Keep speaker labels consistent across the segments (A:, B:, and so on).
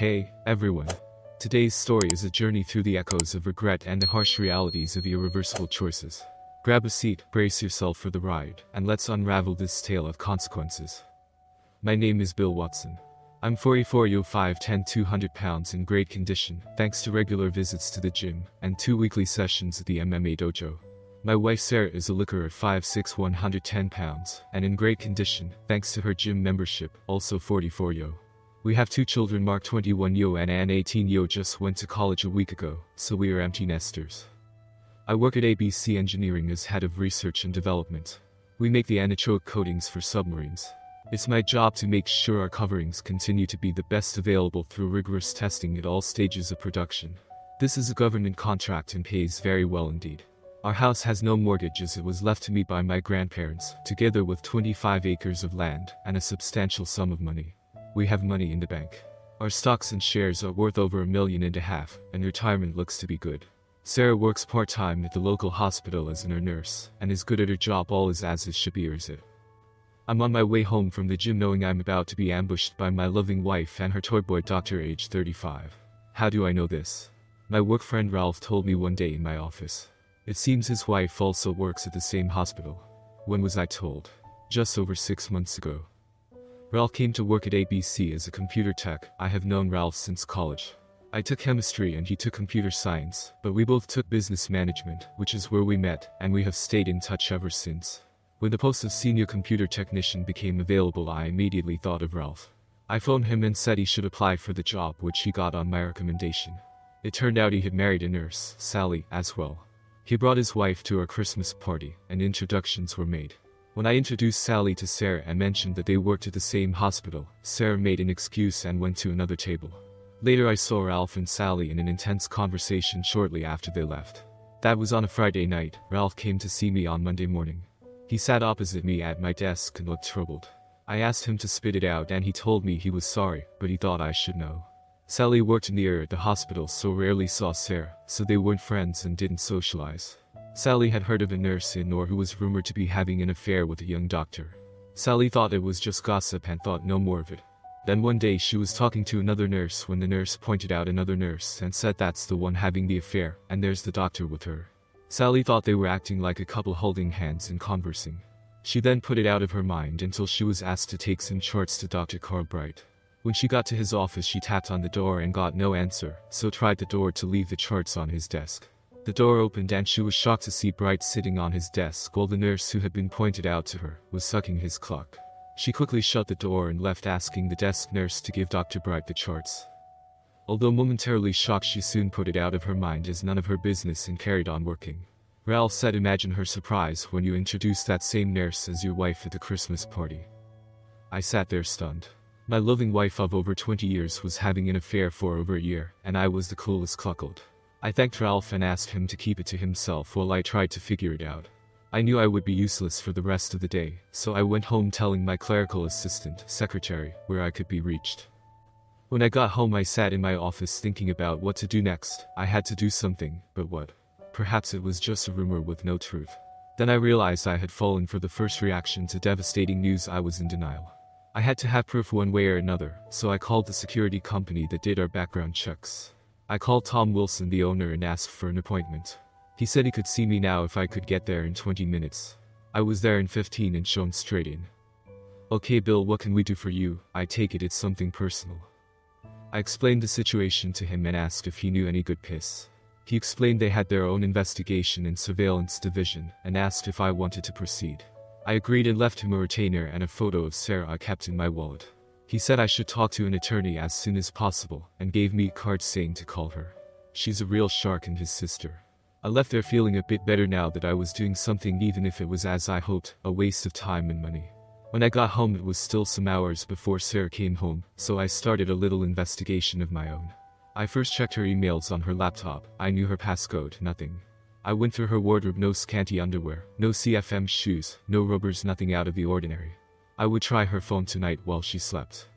A: Hey, everyone. Today's story is a journey through the echoes of regret and the harsh realities of irreversible choices. Grab a seat, brace yourself for the ride, and let's unravel this tale of consequences. My name is Bill Watson. I'm 44 yo 5'10 200 pounds in great condition, thanks to regular visits to the gym and two weekly sessions at the MMA dojo. My wife Sara is a looker at 5'6 110 pounds, and in great condition, thanks to her gym membership, also 44 yo. We have two children Mark 21 yo and Ann 18 yo just went to college a week ago, so we are empty nesters. I work at ABC Engineering as head of research and development. We make the anechoic coatings for submarines. It's my job to make sure our coverings continue to be the best available through rigorous testing at all stages of production. This is a government contract and pays very well indeed. Our house has no mortgage as it was left to me by my grandparents, together with 25 acres of land and a substantial sum of money. We have money in the bank. Our stocks and shares are worth over OR million and a half, and retirement looks to be good. Sara works part-time at the local hospital as an a nurse, and is good at her job all is as be or is it. I'm on my way home from the gym knowing I'm about to be ambushed by my loving wife and her toy boy doctor age 35. How do I know this? My work friend Ralph told me one day in my office. It seems his wife also works at the same hospital. When was I told? Just over six months ago. Ralph came to work at ABC as a computer tech. I have known Ralph since college. I took chemistry and he took computer science, but we both took business management, which is where we met, and we have stayed in touch ever since. When the post of senior computer technician became available I immediately thought of Ralph. I phoned him and said he should apply for the job which he got on my recommendation. It turned out he had married a nurse, Sally, as well. He brought his wife to our Christmas party, and introductions were made. When I introduced Sally to Sara and mentioned that they worked at the same hospital, Sara made an excuse and went to another table. Later I saw Ralph and Sally in an intense conversation shortly after they left. That was on a Friday night, Ralph came to see me on Monday morning. He sat opposite me at my desk and looked troubled. I asked him to spit it out and he told me he was sorry, but he thought I should know. Sally worked near the hospital so rarely saw Sara, so they weren't friends and didn't socialize. Sally had heard of a nurse in OR who was rumored to be having an affair with a young doctor. Sally thought it was just gossip and thought no more of it. Then one day she was talking to another nurse when the nurse pointed out another nurse and said that's the one having the affair, and there's the doctor with her. Sally thought they were acting like a couple holding hands and conversing. She then put it out of her mind until she was asked to take some charts to Dr. Carl Bright. When she got to his office she tapped on the door and got no answer, so tried the door to leave the charts on his desk. The door opened and she was shocked to see Bright sitting on his desk while the nurse who had been pointed out to her was sucking his clock. She quickly shut the door and left asking the desk nurse to give Dr. Bright the charts. Although momentarily shocked she soon put it out of her mind as none of her business and carried on working. Ralph said imagine her surprise when you introduced that same nurse as your wife at the Christmas party. I sat there stunned. My loving wife of over 20 years was having an affair for over a year, and I was the coolest cuckold. I thanked Ralph and asked him to keep it to himself while I tried to figure it out. I knew I would be useless for the rest of the day, so I went home telling my clerical assistant, secretary, where I could be reached. When I got home I sat in my office thinking about what to do next. I had to do something, but what? Perhaps it was just a rumor with no truth. Then I realized I had fallen for the first reaction to devastating news I was in denial. I had to have proof one way or another, so I called the security company that did our background checks. I called Tom Wilson the owner and asked for an appointment. He said he could see me now if I could get there in 20 minutes. I was there in 15 and shown straight in. Okay Bill what can we do for you, I take it it's something personal. I explained the situation to him and asked if he knew any good PIs. He explained they had their own investigation and surveillance division and asked if I wanted to proceed. I agreed and left him a retainer and a photo of Sara I kept in my wallet. He said I should talk to an attorney as soon as possible and gave me a card saying to call her. She's a real shark and his sister. I left there feeling a bit better now that I was doing something even if it was as I hoped, a waste of time and money. When I got home it was still some hours before Sara came home, so I started a little investigation of my own. I first checked her emails on her laptop, I knew her passcode, nothing. I went through her wardrobe no scanty underwear, no CFM shoes, no rubbers nothing out of the ordinary. I would try her phone tonight while she slept.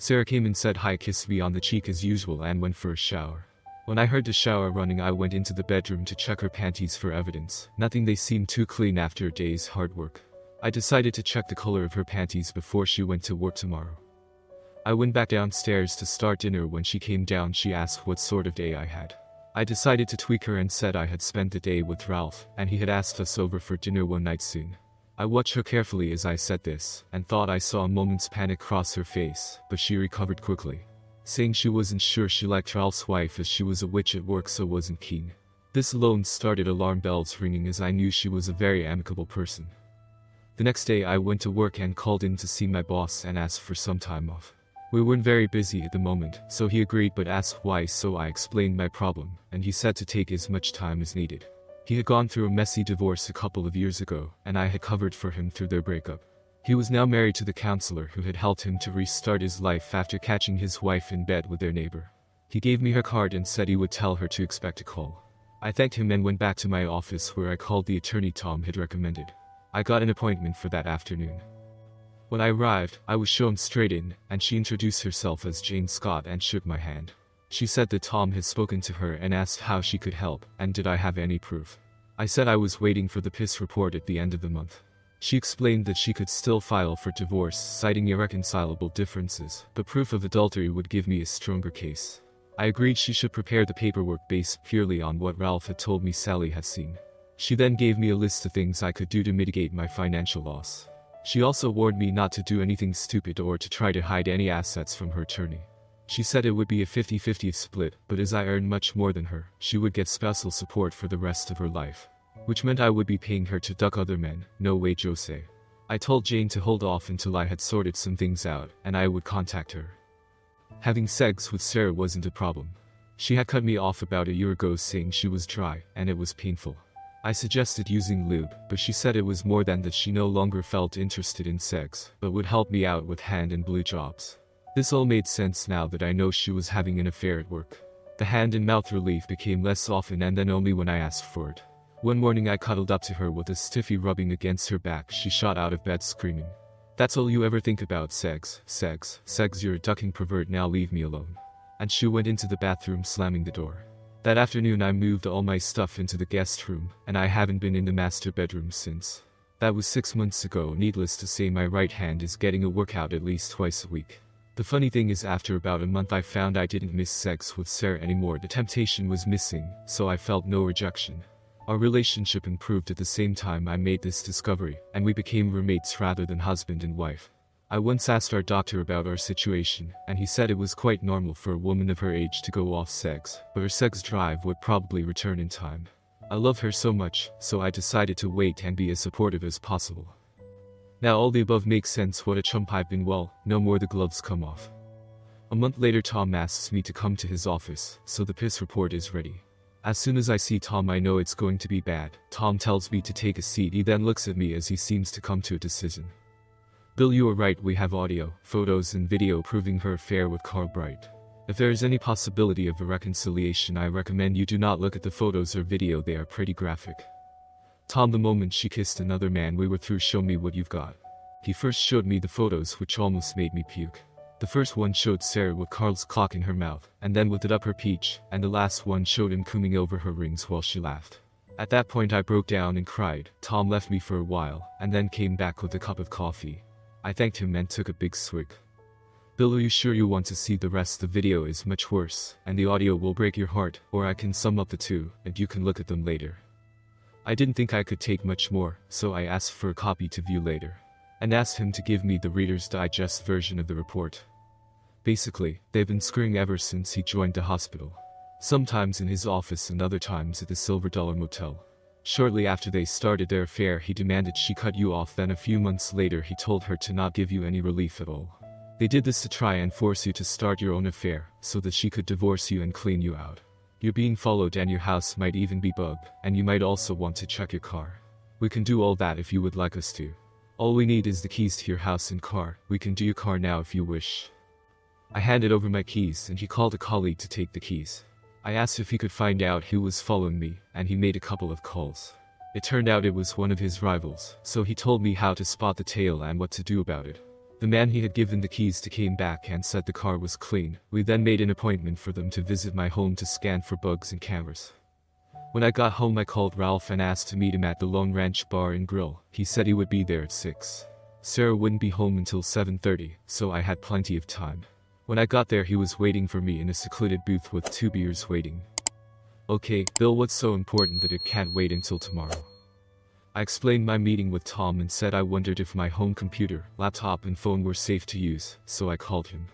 A: Sara came and said hi kissed me on the cheek as usual and went for a shower. When I heard the shower running I went into the bedroom to check her panties for evidence, nothing they seemed too clean after a day's hard work. I decided to check the color of her panties before she went to work tomorrow. I went back downstairs to start dinner when she came down she asked what sort of day I had. I decided to tweak her and said I had spent the day with Ralph and he had asked us over for dinner one night soon. I watched her carefully as I said this and thought I saw a moment's panic cross her face, but she recovered quickly. Saying she wasn't sure she liked Ralph's wife as she was a witch at work so wasn't keen. This alone started alarm bells ringing as I knew she was a very amicable person. The next day I went to work and called in to see my boss and asked for some time off. We weren't very busy at the moment, so he agreed but asked why so I explained my problem, and he said to take as much time as needed. He had gone through a messy divorce a couple of years ago, and I had covered for him through their breakup. He was now married to the counselor who had helped him to restart his life after catching his wife in bed with their neighbor. He gave me her card and said he would tell her to expect a call. I thanked him and went back to my office where I called the attorney Tom had recommended. I got an appointment for that afternoon. When I arrived, I was shown straight in, and she introduced herself as Jane Scott and shook my hand. She said that Tom had spoken to her and asked how she could help, and did I have any proof. I said I was waiting for the PI's report at the end of the month. She explained that she could still file for divorce, citing irreconcilable differences, but proof of adultery would give me a stronger case. I agreed she should prepare the paperwork based purely on what Ralph had told me Sally had seen. She then gave me a list of things I could do to mitigate my financial loss. She also warned me not to do anything stupid or to try to hide any assets from her attorney. She said it would be a 50-50 split, but as I earned much more than her, she would get spousal support for the rest of her life. Which meant I would be paying her to duck other men, no way Jose. I told Jane to hold off until I had sorted some things out, and I would contact her. Having sex with Sara wasn't a problem. She had cut me off about a year ago saying she was dry, and it was painful. I suggested using lube, but she said it was more than that she no longer felt interested in sex, but would help me out with hand and blue jobs. This all made sense now that I know she was having an affair at work. The hand and mouth relief became less often and then only when I asked for it. One morning I cuddled up to her with a stiffy rubbing against her back she shot out of bed screaming. That's all you ever think about sex, sex, sex you're a ducking pervert now leave me alone. And she went into the bathroom slamming the door. That afternoon I moved all my stuff into the guest room, and I haven't been in the master bedroom since. That was six months ago needless to say my right hand is getting a workout at least twice a week. The funny thing is after about a month I found I didn't miss sex with Sara anymore the temptation was missing, so I felt no rejection. Our relationship improved at the same time I made this discovery, and we became roommates rather than husband and wife. I once asked our doctor about our situation, and he said it was quite normal for a woman of her age to go off sex, but her sex drive would probably return in time. I love her so much, so I decided to wait and be as supportive as possible. Now all the above makes sense what a chump I've been well, no more the gloves come off. A month later Tom asks me to come to his office, so the PI's report is ready. As soon as I see Tom I know it's going to be bad. Tom tells me to take a seat he then looks at me as he seems to come to a decision. Bill you are right we have audio, photos and video proving her affair with Carl Bright. If there is any possibility of a reconciliation I recommend you do not look at the photos or video they are pretty graphic. Tom the moment she kissed another man we were through show me what you've got. He first showed me the photos which almost made me puke. The first one showed Sara with Carl's clock in her mouth, and then with it up her peach, and the last one showed him combing over her rings while she laughed. At that point I broke down and cried. Tom left me for a while, and then came back with a cup of coffee. I thanked him and took a big swig. Bill are you sure you want to see the rest the video is much worse, and the audio will break your heart, or I can sum up the two, and you can look at them later. I didn't think I could take much more, so I asked for a copy to view later. And asked him to give me the Reader's Digest version of the report. Basically, they've been screwing ever since he joined the hospital. Sometimes in his office and other times at the Silver Dollar Motel. Shortly after they started their affair he demanded she cut you off then a few months later he told her to not give you any relief at all. They did this to try and force you to start your own affair, so that she could divorce you and clean you out. You're being followed and your house might even be bugged, and you might also want to check your car. We can do all that if you would like us to. All we need is the keys to your house and car, we can do your car now if you wish. I handed over my keys and he called a colleague to take the keys. I asked if he could find out who was following me, and he made a couple of calls. It turned out it was one of his rivals, so he told me how to spot the tail and what to do about it. The man he had given the keys to came back and said the car was clean. We then made an appointment for them to visit my home to scan for bugs and cameras. When I got home I called Ralph and asked to meet him at the Lone Ranch Bar and Grill. He said he would be there at 6. Sarah wouldn't be home until 7.30, so I had plenty of time. When I got there he was waiting for me in a secluded booth with two beers waiting. Okay, Bill what's so important that it can't wait until tomorrow? I explained my meeting with Tom and said I wondered if my home computer, laptop and phone were safe to use, so I called him.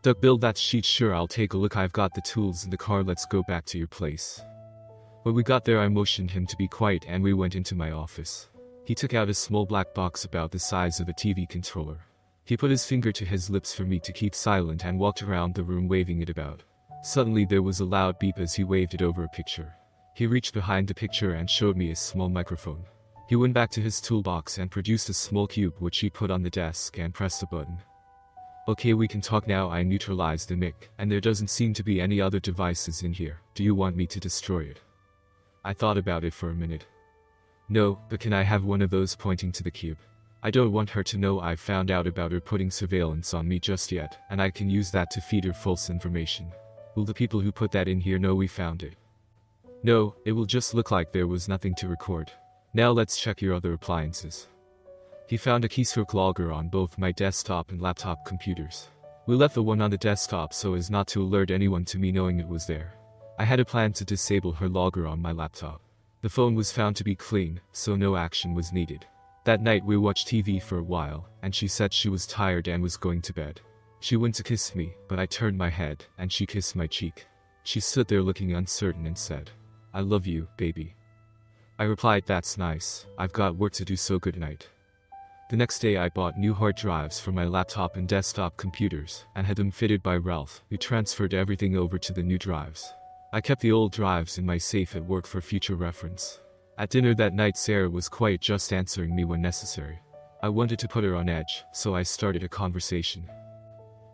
A: Doug build that sheet sure I'll take a look I've got the tools in the car let's go back to your place. When we got there I motioned him to be quiet and we went into my office. He took out a small black box about the size of a TV controller. He put his finger to his lips for me to keep silent and walked around the room waving it about. Suddenly there was a loud beep as he waved it over a picture. He reached behind the picture and showed me a small microphone. He went back to his toolbox and produced a small cube which he put on the desk and pressed a button. Okay we can talk now I neutralized the mic, and there doesn't seem to be any other devices in here. Do you want me to destroy it? I thought about it for a minute. No, but can I have one of those pointing to the cube? I don't want her to know I've found out about her putting surveillance on me just yet, and I can use that to feed her false information. Will the people who put that in here know we found it? No, it will just look like there was nothing to record. Now let's check your other appliances. He found a keystroke logger on both my desktop and laptop computers. We left the one on the desktop so as not to alert anyone to me knowing it was there. I had a plan to disable her logger on my laptop. The phone was found to be clean, so no action was needed. That night we watched TV for a while, and she said she was tired and was going to bed. She went to kiss me, but I turned my head, and she kissed my cheek. She stood there looking uncertain and said, I love you, baby. I replied that's nice, I've got work to do so good night. The next day I bought new hard drives for my laptop and desktop computers, and had them fitted by Ralph, who transferred everything over to the new drives. I kept the old drives in my safe at work for future reference. At dinner that night Sara was quiet just answering me when necessary. I wanted to put her on edge, so I started a conversation.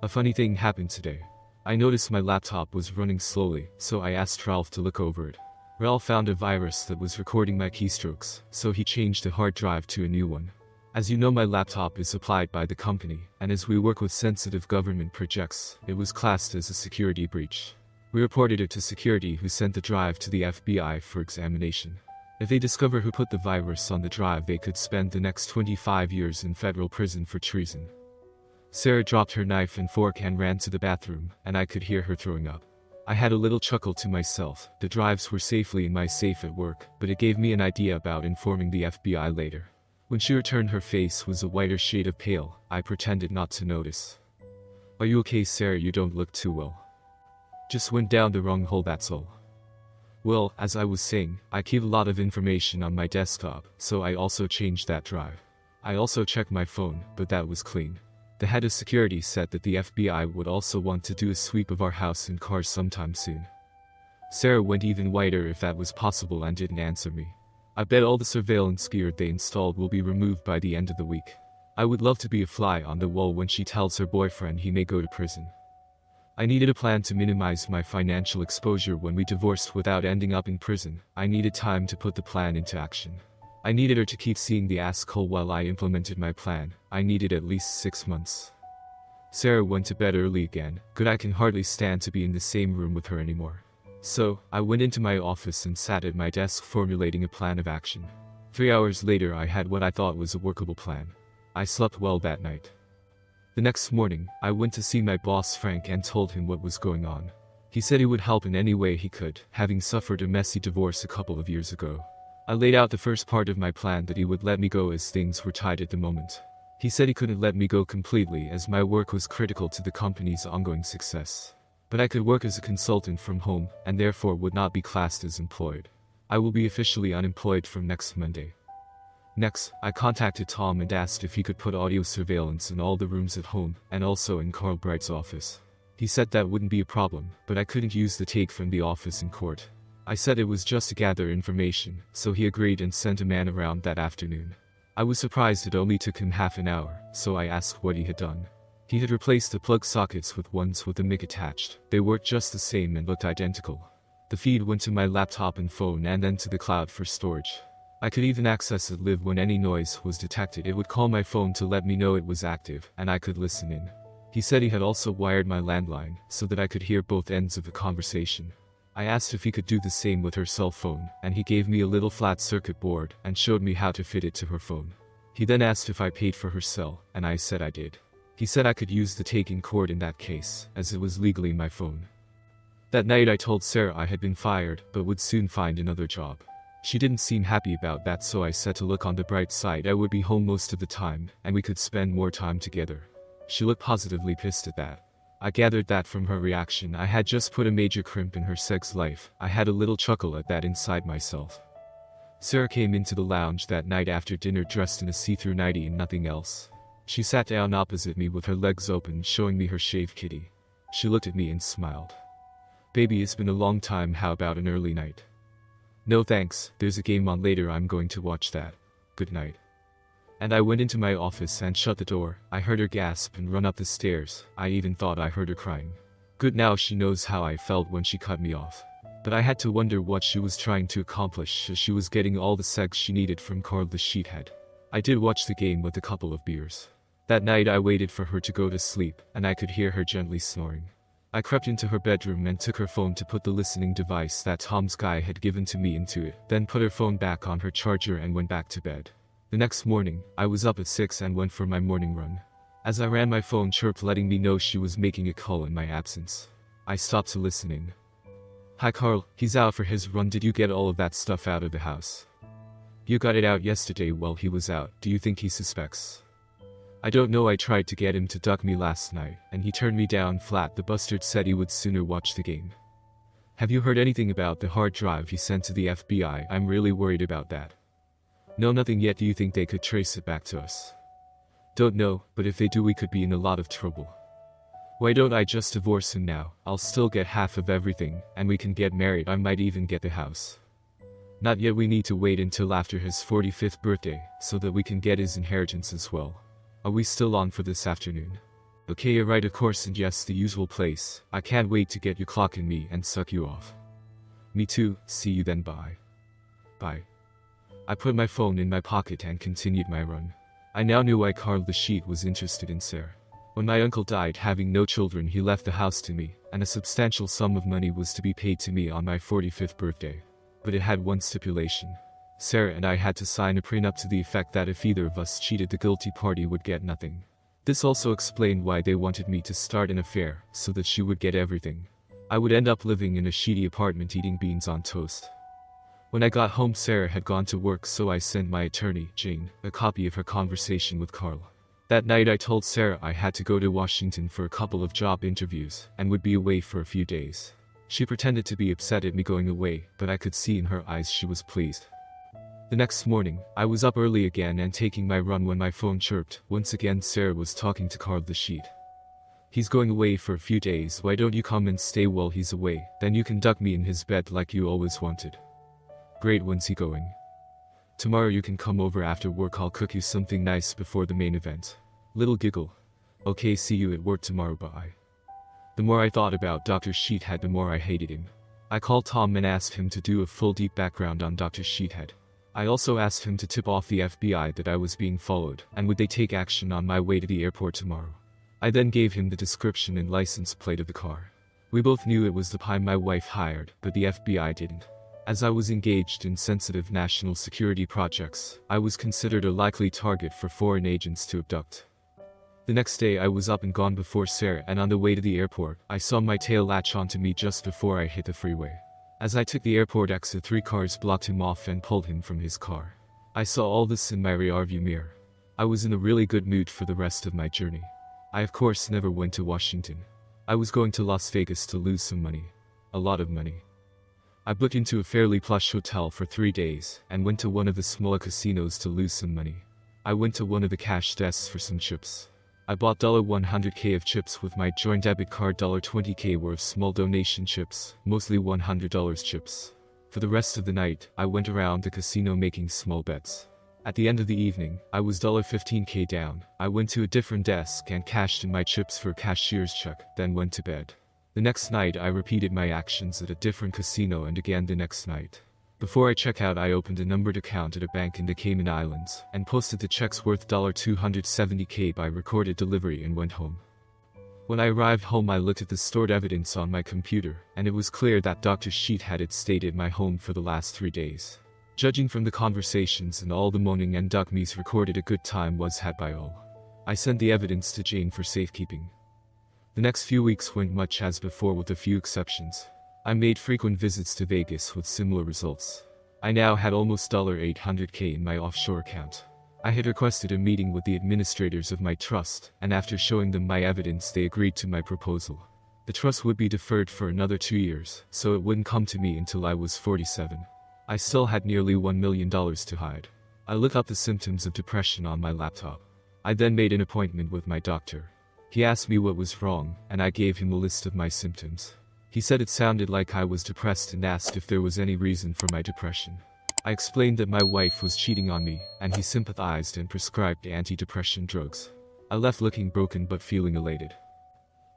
A: A funny thing happened today. I noticed my laptop was running slowly, so I asked Ralph to look over it. Ralph found a virus that was recording my keystrokes, so he changed the hard drive to a new one. As you know my laptop is supplied by the company, and as we work with sensitive government projects, it was classed as a security breach. We reported it to security who sent the drive to the FBI for examination. If they discover who put the virus on the drive they could spend the next 25 years in federal prison for treason. Sara dropped her knife and fork and ran to the bathroom, and I could hear her throwing up. I had a little chuckle to myself, the drives were safely in my safe at work, but it gave me an idea about informing the FBI later. When she returned her face was a whiter shade of pale, I pretended not to notice. Are you okay Sara you don't look too well. Just went down the wrong hole that's all. Well, as I was saying, I keep a lot of information on my desktop, so I also changed that drive. I also checked my phone, but that was clean. The head of security said that the FBI would also want to do a sweep of our house and cars sometime soon. Sara went even whiter if that was possible and didn't answer me. I bet all the surveillance gear they installed will be removed by the end of the week. I would love to be a fly on the wall when she tells her boyfriend he may go to prison. I needed a plan to minimize my financial exposure when we divorced without ending up in prison. I needed time to put the plan into action. I needed her to keep seeing the asshole while I implemented my plan. I needed at least six months. Sara went to bed early again, good I can hardly stand to be in the same room with her anymore. So, I went into my office and sat at my desk formulating a plan of action. Three hours later I had what I thought was a workable plan. I slept well that night. The next morning, I went to see my boss Frank and told him what was going on. He said he would help in any way he could, having suffered a messy divorce a couple of years ago. I laid out the first part of my plan that he would let me go as things were tight at the moment. He said he couldn't let me go completely as my work was critical to the company's ongoing success. But I could work as a consultant from home, and therefore would not be classed as employed. I will be officially unemployed from next Monday. Next, I contacted Tom and asked if he could put audio surveillance in all the rooms at home, and also in Carl Bright's office. He said that wouldn't be a problem, but I couldn't use the take from the office in court. I said it was just to gather information, so he agreed and sent a man around that afternoon. I was surprised it only took him half an hour, so I asked what he had done. He had replaced the plug sockets with ones with a mic attached. They worked just the same and looked identical. The feed went to my laptop and phone and then to the cloud for storage. I could even access it live when any noise was detected it would call my phone to let me know it was active, and I could listen in. He said he had also wired my landline, so that I could hear both ends of the conversation. I asked if he could do the same with her cell phone, and he gave me a little flat circuit board and showed me how to fit it to her phone. He then asked if I paid for her cell, and I said I did. He said I could use the take cord in that case, as it was legally my phone. That night I told Sara I had been fired, but would soon find another job. She didn't seem happy about that so I said to look on the bright side I would be home most of the time, and we could spend more time together. She looked positively pissed at that. I gathered that from her reaction I had just put a major crimp in her sex life, I had a little chuckle at that inside myself. Sara came into the lounge that night after dinner dressed in a see-through nightie and nothing else. She sat down opposite me with her legs open showing me her shaved kitty. She looked at me and smiled. Baby it's been a long time how about an early night? No thanks, there's a game on later I'm going to watch that. Good night. And I went into my office and shut the door. I heard her gasp and run up the stairs. I even thought I heard her crying. Good now she knows how I felt when she cut me off. But I had to wonder what she was trying to accomplish as she was getting all the sex she needed from Carl the sheethead. I did watch the game with a couple of beers. That night I waited for her to go to sleep, and I could hear her gently snoring. I crept into her bedroom and took her phone to put the listening device that Tom's guy had given to me into it, then put her phone back on her charger and went back to bed. The next morning, I was up at 6 and went for my morning run. As I ran my phone chirped letting me know she was making a call in my absence. I stopped to listen. Hi Carl, he's out for his run did you get all of that stuff out of the house? You got it out yesterday while he was out, do you think he suspects? I don't know I tried to get him to duck me last night, and he turned me down flat the bastard said he would sooner watch the game. Have you heard anything about the hard drive he sent to the FBI? I'm really worried about that. No nothing yet do you think they could trace it back to us? Don't know, but if they do we could be in a lot of trouble. Why don't I just divorce him now, I'll still get half of everything, and we can get married I might even get the house. Not yet we need to wait until after his 45th birthday, so that we can get his inheritance as well. Are we still on for this afternoon? Okay you're right of course and yes the usual place. I can't wait to get you clocking me and suck you off. Me too, see you then bye. Bye. I put my phone in my pocket and continued my run. I now knew why Carl the Sheet was interested in Sara. When my uncle died having no children he left the house to me, and a substantial sum of money was to be paid to me on my 45th birthday. But it had one stipulation. Sara and I had to sign a prenup to the effect that if either of us cheated the guilty party would get nothing. This also explained why they wanted me to start an affair, so that she would get everything. I would end up living in a shitty apartment eating beans on toast. When I got home Sara had gone to work so I sent my attorney, Jane, a copy of her conversation with Carl. That night I told Sara I had to go to Washington for a couple of job interviews, and would be away for a few days. She pretended to be upset at me going away, but I could see in her eyes she was pleased. The next morning, I was up early again and taking my run when my phone chirped. Once again Sara was talking to Carl the sheet. He's going away for a few days, why don't you come and stay while he's away, then you can duck me in his bed like you always wanted. Great when's he going? Tomorrow you can come over after work I'll cook you something nice before the main event. Little giggle. Okay see you at work tomorrow bye. The more I thought about Dr. Sheethead the more I hated him. I called Tom and asked him to do a full deep background on Dr. Sheethead. I also asked him to tip off the FBI that I was being followed, and would they take action on my way to the airport tomorrow. I then gave him the description and license plate of the car. We both knew it was the PI my wife hired, but the FBI didn't. As I was engaged in sensitive national security projects, I was considered a likely target for foreign agents to abduct. The next day I was up and gone before Sara and on the way to the airport, I saw my tail latch onto me just before I hit the freeway. As I took the airport exit three cars blocked him off and pulled him from his car. I saw all this in my rearview mirror. I was in a really good mood for the rest of my journey. I of course never went to Washington. I was going to Las Vegas to lose some money. A lot of money. I booked into a fairly plush hotel for three days, and went to one of the smaller casinos to lose some money. I went to one of the cash desks for some chips. I bought $100k of chips with my joint debit card $20k worth small donation chips, mostly $100 chips. For the rest of the night, I went around the casino making small bets. At the end of the evening, I was $15k down. I went to a different desk and cashed in my chips for a cashier's check, then went to bed. The next night I repeated my actions at a different casino and again the next night. Before I check out I opened a numbered account at a bank in the Cayman Islands, and posted the checks worth 270k by recorded delivery and went home. When I arrived home I looked at the stored evidence on my computer, and it was clear that Dr. Sheet had it stayed at my home for the last three days. Judging from the conversations and all the moaning and duck recorded a good time was had by all. I sent the evidence to Jane for safekeeping. The next few weeks went much as before with a few exceptions. I made frequent visits to Vegas with similar results. I now had almost $800k in my offshore account. I had requested a meeting with the administrators of my trust, and after showing them my evidence they agreed to my proposal. The trust would be deferred for another two years, so it wouldn't come to me until I was 47. I still had nearly $1 million to hide. I looked up the symptoms of depression on my laptop. I then made an appointment with my doctor. He asked me what was wrong, and I gave him a list of my symptoms. He said it sounded like I was depressed and asked if there was any reason for my depression. I explained that my wife was cheating on me, and he sympathized and prescribed antidepressant drugs. I left looking broken but feeling elated.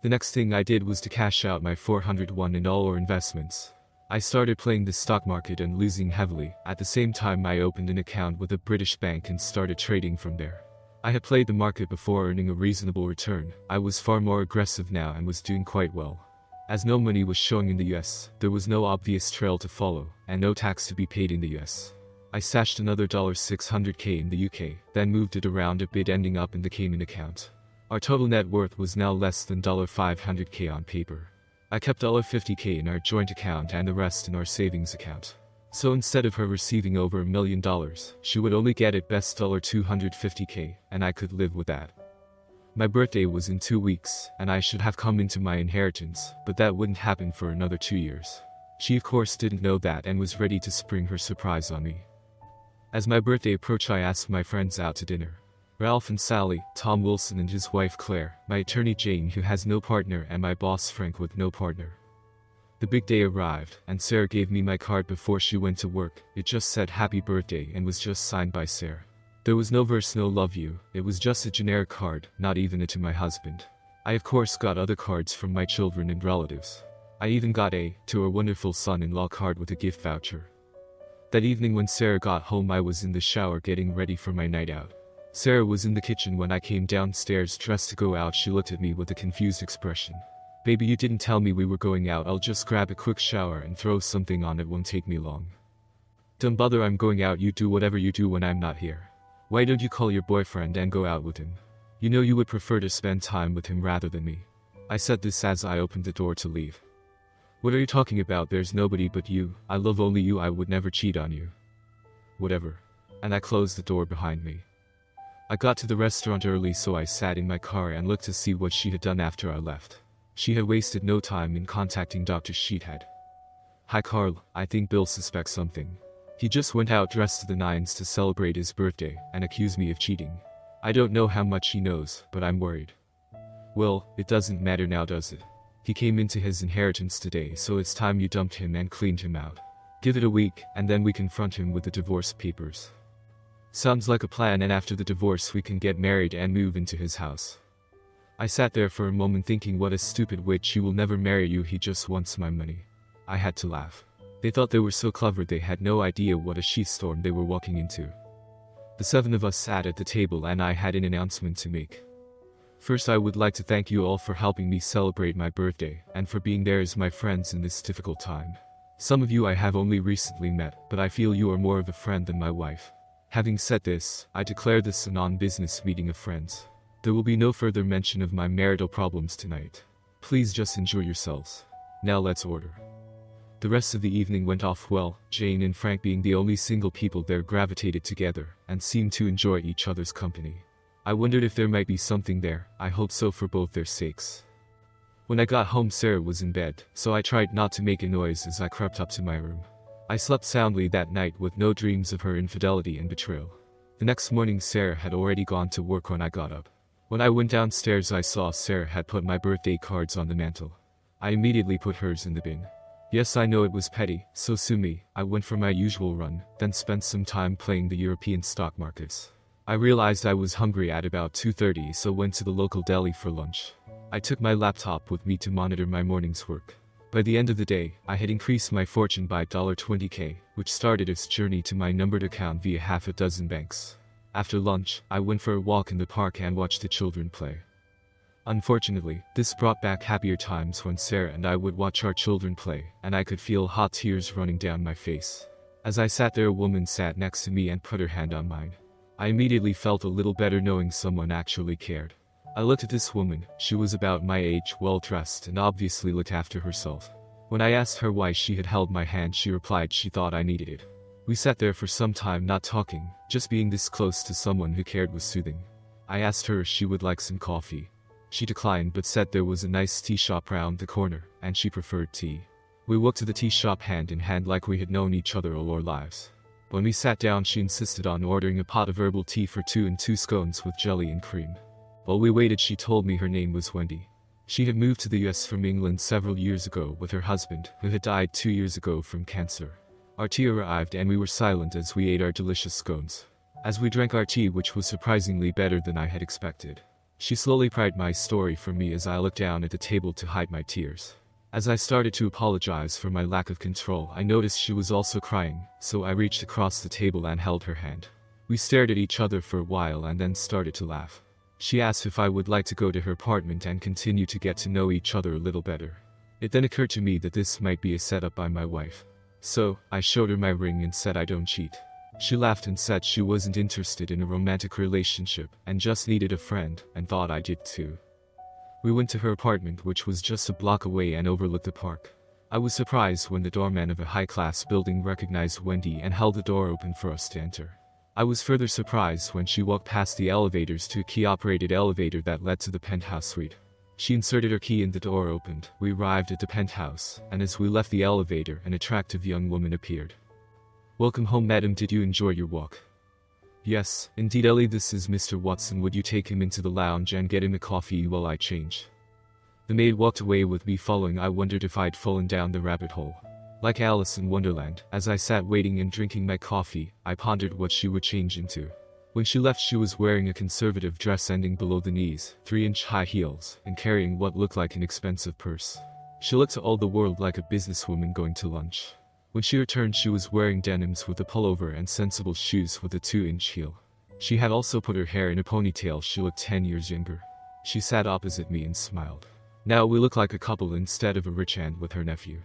A: The next thing I did was to cash out my 401 and all our investments. I started playing the stock market and losing heavily. At the same time I opened an account with a British bank and started trading from there. I had played the market before earning a reasonable return. I was far more aggressive now and was doing quite well. As no money was showing in the US, there was no obvious trail to follow, and no tax to be paid in the US. I stashed another $600k in the UK, then moved it around a bit ending up in the Cayman account. Our total net worth was now less than 500k on paper. I kept 50k in our joint account and the rest in our savings account. So instead of her receiving over a million dollars, she would only get at best dollar $250k, and I could live with that. My birthday was in two weeks, and I should have come into my inheritance, but that wouldn't happen for another two years. She of course didn't know that and was ready to spring her surprise on me. As my birthday approached I asked my friends out to dinner. Ralph and Sally, Tom Wilson and his wife Claire, my attorney Jane who has no partner and my boss Frank with no partner. The big day arrived, and Sara gave me my card before she went to work. It just said happy birthday and was just signed by Sara. There was no verse no love you, it was just a generic card, not even a to my husband. I of course got other cards from my children and relatives. I even got a, to our wonderful son-in-law card with a gift voucher. That evening when Sara got home I was in the shower getting ready for my night out. Sara was in the kitchen when I came downstairs dressed to go out. She looked at me with a confused expression. Baby, you didn't tell me we were going out. I'll just grab a quick shower and throw something on. It won't take me long. Don't bother, I'm going out. You do whatever you do when I'm not here. Why don't you call your boyfriend and go out with him? You know you would prefer to spend time with him rather than me. I said this as I opened the door to leave. What are you talking about? There's nobody but you. I love only you. I would never cheat on you. Whatever. And I closed the door behind me. I got to the restaurant early so I sat in my car and looked to see what she had done after I left. She had wasted no time in contacting Dr. Sheethead. Hi Carl, I think Bill suspects something. He just went out dressed to the nines to celebrate his birthday and accused me of cheating. I don't know how much he knows, but I'm worried. Well, it doesn't matter now does it? He came into his inheritance today so it's time you dumped him and cleaned him out. Give it a week, and then we confront him with the divorce papers. Sounds like a plan and after the divorce we can get married and move into his house. I sat there for a moment thinking what a stupid witch he will never marry you he just wants my money. I had to laugh. They thought they were so clever they had no idea what a shitstorm they were walking into. The seven of us sat at the table and I had an announcement to make. First I would like to thank you all for helping me celebrate my birthday and for being there as my friends in this difficult time. Some of you I have only recently met, but I feel you are more of a friend than my wife. Having said this, I declare this a non-business meeting of friends. There will be no further mention of my marital problems tonight. Please just enjoy yourselves. Now let's order. The rest of the evening went off well, Jane and Frank being the only single people there gravitated together and seemed to enjoy each other's company. I wondered if there might be something there, I hoped so for both their sakes. When I got home Sara was in bed, so I tried not to make a noise as I crept up to my room. I slept soundly that night with no dreams of her infidelity and betrayal. The next morning Sara had already gone to work when I got up. When I went downstairs I saw Sara had put my birthday cards on the mantel. I immediately put hers in the bin. Yes I know it was petty, so sue me, I went for my usual run, then spent some time playing the European stock markets. I realized I was hungry at about 2.30 so went to the local deli for lunch. I took my laptop with me to monitor my morning's work. By the end of the day, I had increased my fortune by 20k, which started its journey to my numbered account via half a dozen banks. After lunch, I went for a walk in the park and watched the children play. Unfortunately, this brought back happier times when Sara and I would watch our children play, and I could feel hot tears running down my face. As I sat there a woman sat next to me and put her hand on mine. I immediately felt a little better knowing someone actually cared. I looked at this woman, she was about my age, well dressed, and obviously looked after herself. When I asked her why she had held my hand, she replied she thought I needed it. We sat there for some time not talking, just being this close to someone who cared was soothing. I asked her if she would like some coffee. She declined but said there was a nice tea shop round the corner, and she preferred tea. We walked to the tea shop hand in hand like we had known each other all our lives. When we sat down she insisted on ordering a pot of herbal tea for two and two scones with jelly and cream. While we waited she told me her name was Wendy. She had moved to the US from England several years ago with her husband, who had died two years ago from cancer. Our tea arrived and we were silent as we ate our delicious scones. As we drank our tea which was surprisingly better than I had expected. She slowly pried my story from me as I looked down at the table to hide my tears. As I started to apologize for my lack of control, I noticed she was also crying, so I reached across the table and held her hand. We stared at each other for a while and then started to laugh. She asked if I would like to go to her apartment and continue to get to know each other a little better. It then occurred to me that this might be a setup by my wife. So, I showed her my ring and said I don't cheat. She laughed and said she wasn't interested in a romantic relationship and just needed a friend and thought I did too. We went to her apartment which was just a block away and overlooked the park. I was surprised when the doorman of a high-class building recognized Wendy and held the door open for us to enter. I was further surprised when she walked past the elevators to a key-operated elevator that led to the penthouse suite. She inserted her key and the door opened. We arrived at the penthouse, and as we left the elevator, an attractive young woman appeared. Welcome home madam did you enjoy your walk? Yes, indeed Ellie this is Mr. Watson would you take him into the lounge and get him a coffee while I change? The maid walked away with me following I wondered if I'd fallen down the rabbit hole. Like Alice in Wonderland, as I sat waiting and drinking my coffee, I pondered what she would change into. When she left she was wearing a conservative dress ending below the knees, 3-inch high heels, and carrying what looked like an expensive purse. She looked to all the world like a businesswoman going to lunch. When she returned she was wearing denims with a pullover and sensible shoes with a 2-inch heel. She had also put her hair in a ponytail she looked 10 years younger. She sat opposite me and smiled. Now we look like a couple instead of a rich aunt with her nephew.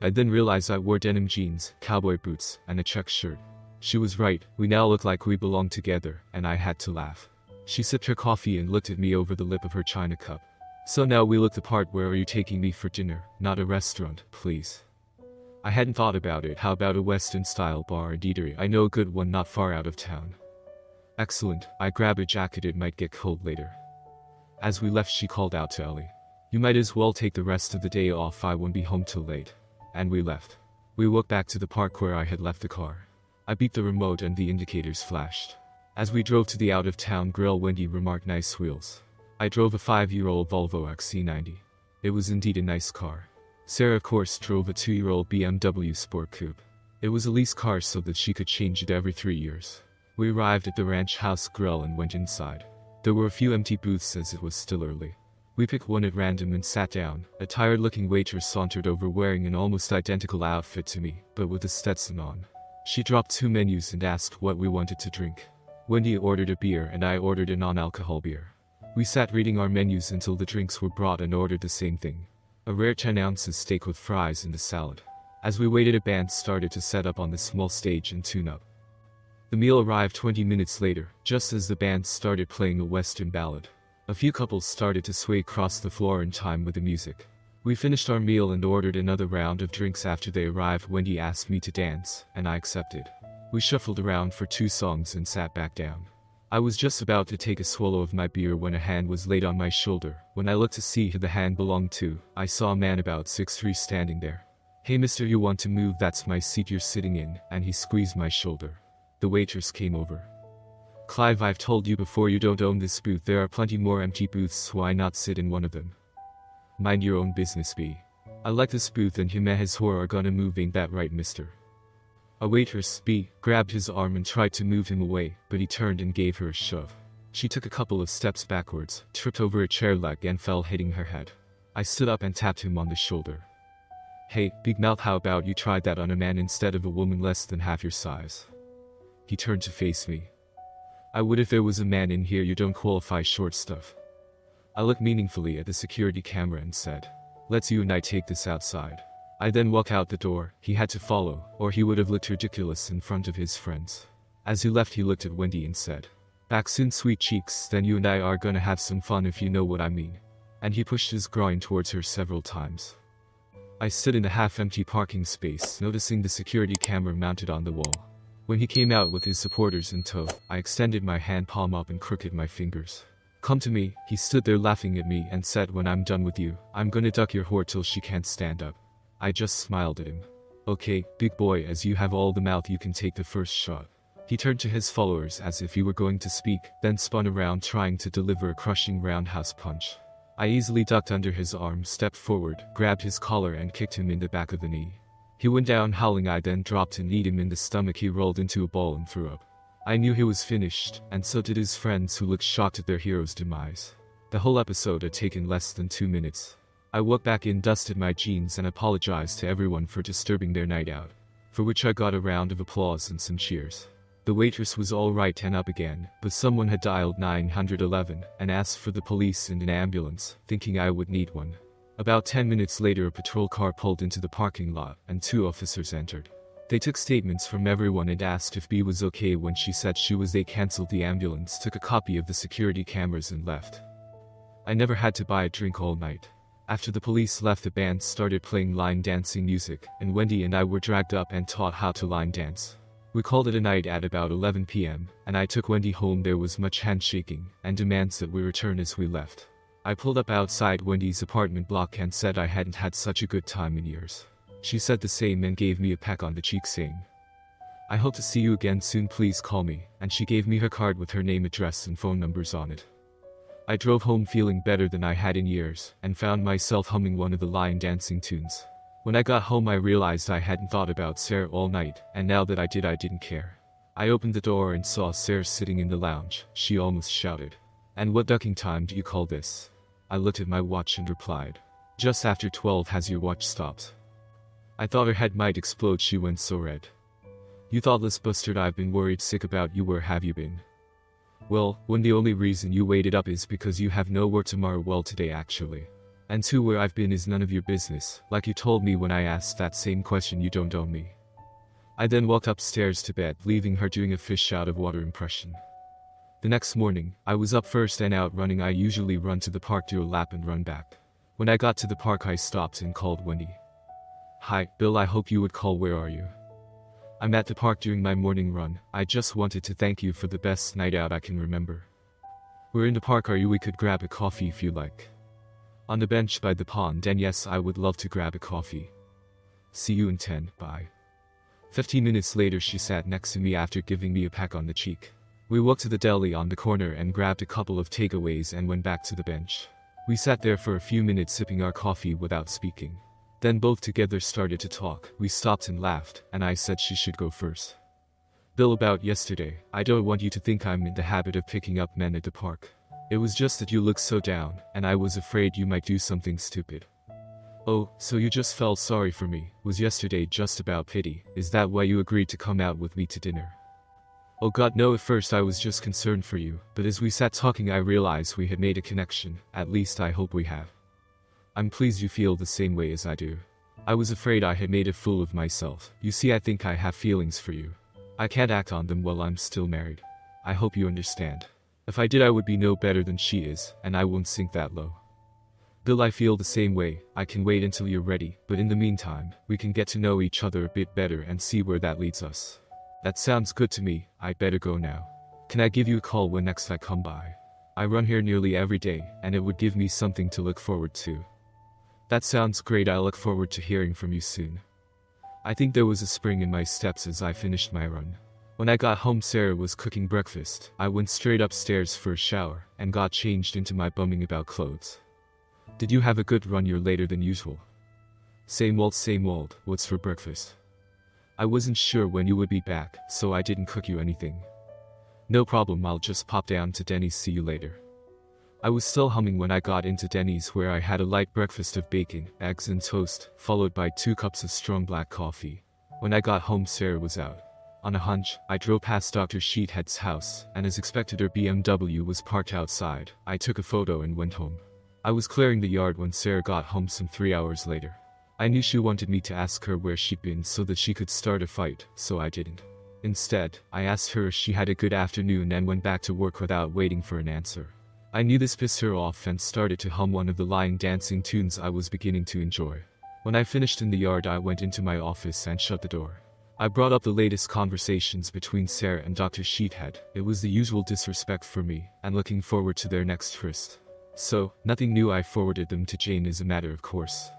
A: I then realized I wore denim jeans, cowboy boots, and a check shirt. She was right, we now look like we belong together, and I had to laugh. She sipped her coffee and looked at me over the lip of her china cup. So now we look the part where are you taking me for dinner, not a restaurant, please. I hadn't thought about it. How about a Western-style bar and eatery? I know a good one not far out of town. Excellent. I grab a jacket it might get cold later. As we left she called out to Ellie. You might as well take the rest of the day off I won't be home till late. And we left. We walked back to the park where I had left the car. I beat the remote and the indicators flashed. As we drove to the out-of-town grill Wendy remarked nice wheels. I drove a five-year-old Volvo XC90. It was indeed a nice car. Sara of course drove a two-year-old BMW Sport Coupe. It was a lease car so that she could change it every three years. We arrived at the ranch house grill and went inside. There were a few empty booths as it was still early. We picked one at random and sat down. A tired-looking waitress sauntered over wearing an almost identical outfit to me, but with a Stetson on. She dropped two menus and asked what we wanted to drink. Wendy ordered a beer and I ordered a non-alcohol beer. We sat reading our menus until the drinks were brought and ordered the same thing. A rare 10 ounces steak with fries and a salad. As we waited a band started to set up on the small stage and tune up. The meal arrived 20 minutes later, just as the band started playing a western ballad. A few couples started to sway across the floor in time with the music. We finished our meal and ordered another round of drinks after they arrived Wendy asked me to dance, and I accepted. We shuffled around for two songs and sat back down. I was just about to take a swallow of my beer when a hand was laid on my shoulder. When I looked to see who the hand belonged to, I saw a man about 6'3 standing there. Hey mister you want to move that's my seat you're sitting in, and he squeezed my shoulder. The waitress came over. Clive I've told you before you don't own this booth there are plenty more empty booths why not sit in one of them? Mind your own business B. I like this booth and him and his whore are gonna move that right mister? A waitress, B, grabbed his arm and tried to move him away, but he turned and gave her a shove. She took a couple of steps backwards, tripped over a chair leg and fell hitting her head. I stood up and tapped him on the shoulder. Hey, big mouth how about you try that on a man instead of a woman less than half your size? He turned to face me. I would if there was a man in here you don't qualify short stuff. I looked meaningfully at the security camera and said, let's you and I take this outside. I then walk out the door, he had to follow, or he would have looked ridiculous in front of his friends. As he left, he looked at Wendy and said, Back soon, sweet cheeks, then you and I are gonna have some fun if you know what I mean. And he pushed his groin towards her several times. I stood in the half-empty parking space, noticing the security camera mounted on the wall. When he came out with his supporters in tow, I extended my hand palm up and crooked my fingers. Come to me, he stood there laughing at me and said when I'm done with you, I'm gonna duck your whore till she can't stand up. I just smiled at him. Okay, big boy as you have all the mouth you can take the first shot. He turned to his followers as if he were going to speak, then spun around trying to deliver a crushing roundhouse punch. I easily ducked under his arm, stepped forward, grabbed his collar and kicked him in the back of the knee. He went down howling I then dropped and kneed him in the stomach he rolled into a ball and threw up. I knew he was finished, and so did his friends who looked shocked at their hero's demise. The whole episode had taken less than two minutes. I walked back in, dusted my jeans and apologized to everyone for disturbing their night out, for which I got a round of applause and some cheers. The waitress was all right and up again, but someone had dialed 911 and asked for the police and an ambulance, thinking I would need one. About 10 minutes later a patrol car pulled into the parking lot and two officers entered. They took statements from everyone and asked if B was okay when she said she was they cancelled the ambulance, took a copy of the security cameras and left. I never had to buy a drink all night. After the police left the band started playing line dancing music, and Wendy and I were dragged up and taught how to line dance. We called it a night at about 11 p.m., and I took Wendy home. There was much handshaking and demands that we return as we left. I pulled up outside Wendy's apartment block and said I hadn't had such a good time in years. She said the same and gave me a peck on the cheek saying, I hope to see you again soon please call me, and she gave me her card with her name address and phone numbers on it. I drove home feeling better than I had in years, and found myself humming one of the lion dancing tunes. When I got home I realized I hadn't thought about Sara all night, and now that I did I didn't care. I opened the door and saw Sara sitting in the lounge, she almost shouted. And what ducking time do you call this? I looked at my watch and replied. Just after 12 has your watch stopped. I thought her head might explode she went so red. You thoughtless bastard I've been worried sick about you where have you been? Well, when the only reason you waited up is because you have no work tomorrow well today actually. And two where I've been is none of your business, like you told me when I asked that same question you don't owe me. I then walked upstairs to bed, leaving her doing a fish out of water impression. The next morning, I was up first and out running I usually run to the park do a lap and run back. When I got to the park I stopped and called Wendy. Hi, Bill I hope you would call where are you? I'm at the park doing my morning run, I just wanted to thank you for the best night out I can remember. We're in the park are you we could grab a coffee if you like. On the bench by the pond and yes I would love to grab a coffee. See you in 10, bye. 15 minutes later she sat next to me after giving me a peck on the cheek. We walked to the deli on the corner and grabbed a couple of takeaways and went back to the bench. We sat there for a few minutes sipping our coffee without speaking. Then both together started to talk, we stopped and laughed, and I said she should go first. Bill about yesterday, I don't want you to think I'm in the habit of picking up men at the park. It was just that you looked so down, and I was afraid you might do something stupid. Oh, so you just felt sorry for me, was yesterday just about pity, is that why you agreed to come out with me to dinner? Oh god no at first I was just concerned for you, but as we sat talking I realized we had made a connection, at least I hope we have. I'm pleased you feel the same way as I do. I was afraid I had made a fool of myself, you see I think I have feelings for you. I can't act on them while I'm still married. I hope you understand. If I did I would be no better than she is, and I won't sink that low. Bill I feel the same way, I can wait until you're ready, but in the meantime, we can get to know each other a bit better and see where that leads us. That sounds good to me, I'd better go now. Can I give you a call when next I come by? I run here nearly every day, and it would give me something to look forward to. That sounds great I look forward to hearing from you soon. I think there was a spring in my steps as I finished my run. When I got home Sara was cooking breakfast. I went straight upstairs for a shower and got changed into my bumming about clothes. Did you have a good run you're later than usual? Same old same old, what's for breakfast? I wasn't sure when you would be back, so I didn't cook you anything. No problem I'll just pop down to Denny's see you later. I was still humming when I got into Denny's where I had a light breakfast of bacon, eggs and toast, followed by two cups of strong black coffee. When I got home Sara was out. On a hunch, I drove past Dr. Sheethead's house, and as expected her BMW was parked outside. I took a photo and went home. I was clearing the yard when Sara got home some three hours later. I knew she wanted me to ask her where she'd been so that she could start a fight, so I didn't. Instead, I asked her if she had a good afternoon and went back to work without waiting for an answer. I knew this pissed her off and started to hum one of the line dancing tunes I was beginning to enjoy. When I finished in the yard I went into my office and shut the door. I brought up the latest conversations between Sara and Dr. Sheethead. It was the usual disrespect for me, and looking forward to their next tryst. So, nothing new I forwarded them to Jane as a matter of course.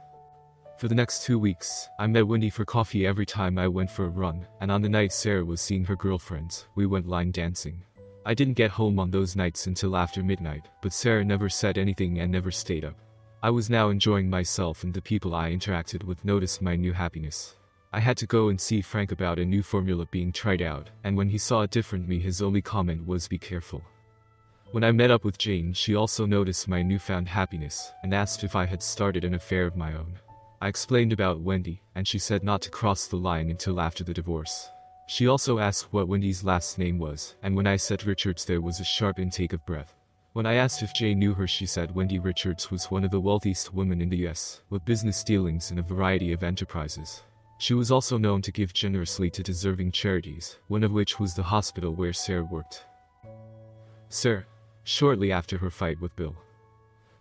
A: For the next two weeks, I met Wendy for coffee every time I went for a run, and on the night Sara was seeing her girlfriends, we went line dancing. I didn't get home on those nights until after midnight, but Sara never said anything and never stayed up. I was now enjoying myself and the people I interacted with noticed my new happiness. I had to go and see Frank about a new formula being tried out, and when he saw it different me his only comment was be careful. When I met up with Jane she also noticed my newfound happiness, and asked if I had started an affair of my own. I explained about Wendy, and she said not to cross the line until after the divorce. She also asked what Wendy's last name was, and when I said Richards there was a sharp intake of breath. When I asked if Jay knew her she said Wendy Richards was one of the wealthiest women in the US, with business dealings in a variety of enterprises. She was also known to give generously to deserving charities, one of which was the hospital where Sara worked. Sir, shortly after her fight with Bill.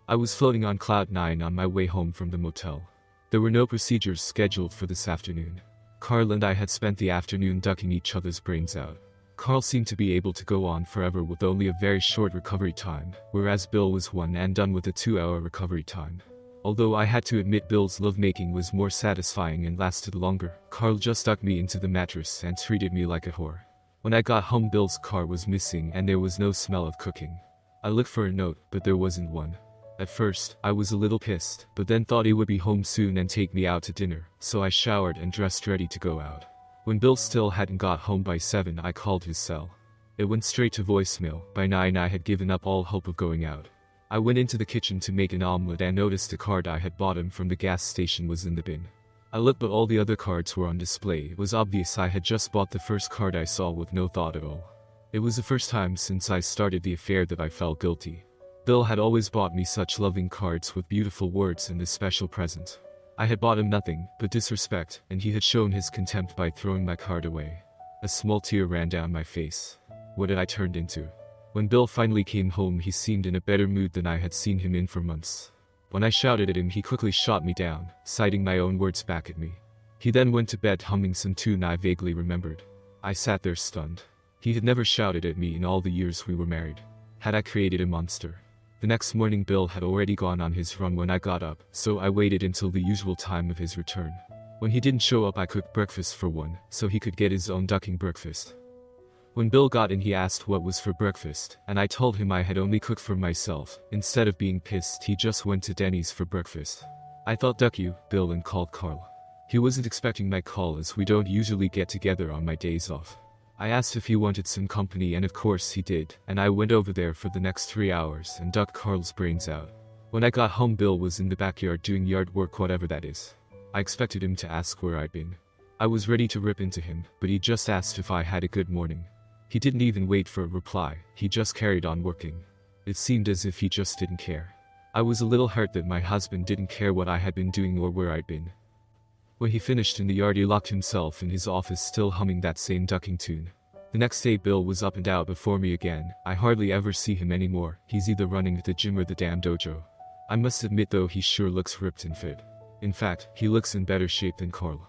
A: I was floating on cloud nine on my way home from the motel. There were no procedures scheduled for this afternoon. Carl and I had spent the afternoon ducking each other's brains out. Carl seemed to be able to go on forever with only a very short recovery time, whereas Bill was one and done with a two-hour recovery time. Although I had to admit Bill's lovemaking was more satisfying and lasted longer, Carl just stuck me into the mattress and treated me like a whore. When I got home Bill's car was missing and there was no smell of cooking. I looked for a note, but there wasn't one. At first, I was a little pissed, but then thought he would be home soon and take me out to dinner, so I showered and dressed ready to go out. When Bill still hadn't got home by 7 I called his cell. It went straight to voicemail, by 9 I had given up all hope of going out. I went into the kitchen to make an omelette and noticed the card I had bought him from the gas station was in the bin. I looked but all the other cards were on display. It was obvious I had just bought the first card I saw with no thought at all. It was the first time since I started the affair that I felt guilty. Bill had always bought me such loving cards with beautiful words and this special present. I had bought him nothing but disrespect, and he had shown his contempt by throwing my card away. A small tear ran down my face. What had I turned into? When Bill finally came home he seemed in a better mood than I had seen him in for months. When I shouted at him he quickly shot me down, citing my own words back at me. He then went to bed humming some tune I vaguely remembered. I sat there stunned. He had never shouted at me in all the years we were married. Had I created a monster? The next morning Bill had already gone on his run when I got up, so I waited until the usual time of his return. When he didn't show up I cooked breakfast for one, so he could get his own ducking breakfast. When Bill got in he asked what was for breakfast, and I told him I had only cooked for myself. Instead of being pissed he just went to Denny's for breakfast. I thought duck you, Bill and called Carl. He wasn't expecting my call as we don't usually get together on my days off. I asked if he wanted some company and of course he did, and I went over there for the next three hours and ducked Carl's brains out. When I got home Bill was in the backyard doing yard work whatever that is. I expected him to ask where I'd been. I was ready to rip into him, but he just asked if I had a good morning. He didn't even wait for a reply, he just carried on working. It seemed as if he just didn't care. I was a little hurt that my husband didn't care what I had been doing or where I'd been. When he finished in the yard he locked himself in his office still humming that same ducking tune. The next day Bill was up and out before me again, I hardly ever see him anymore, he's either running at the gym or the damn dojo. I must admit though he sure looks ripped and fit. In fact, he looks in better shape than Carl.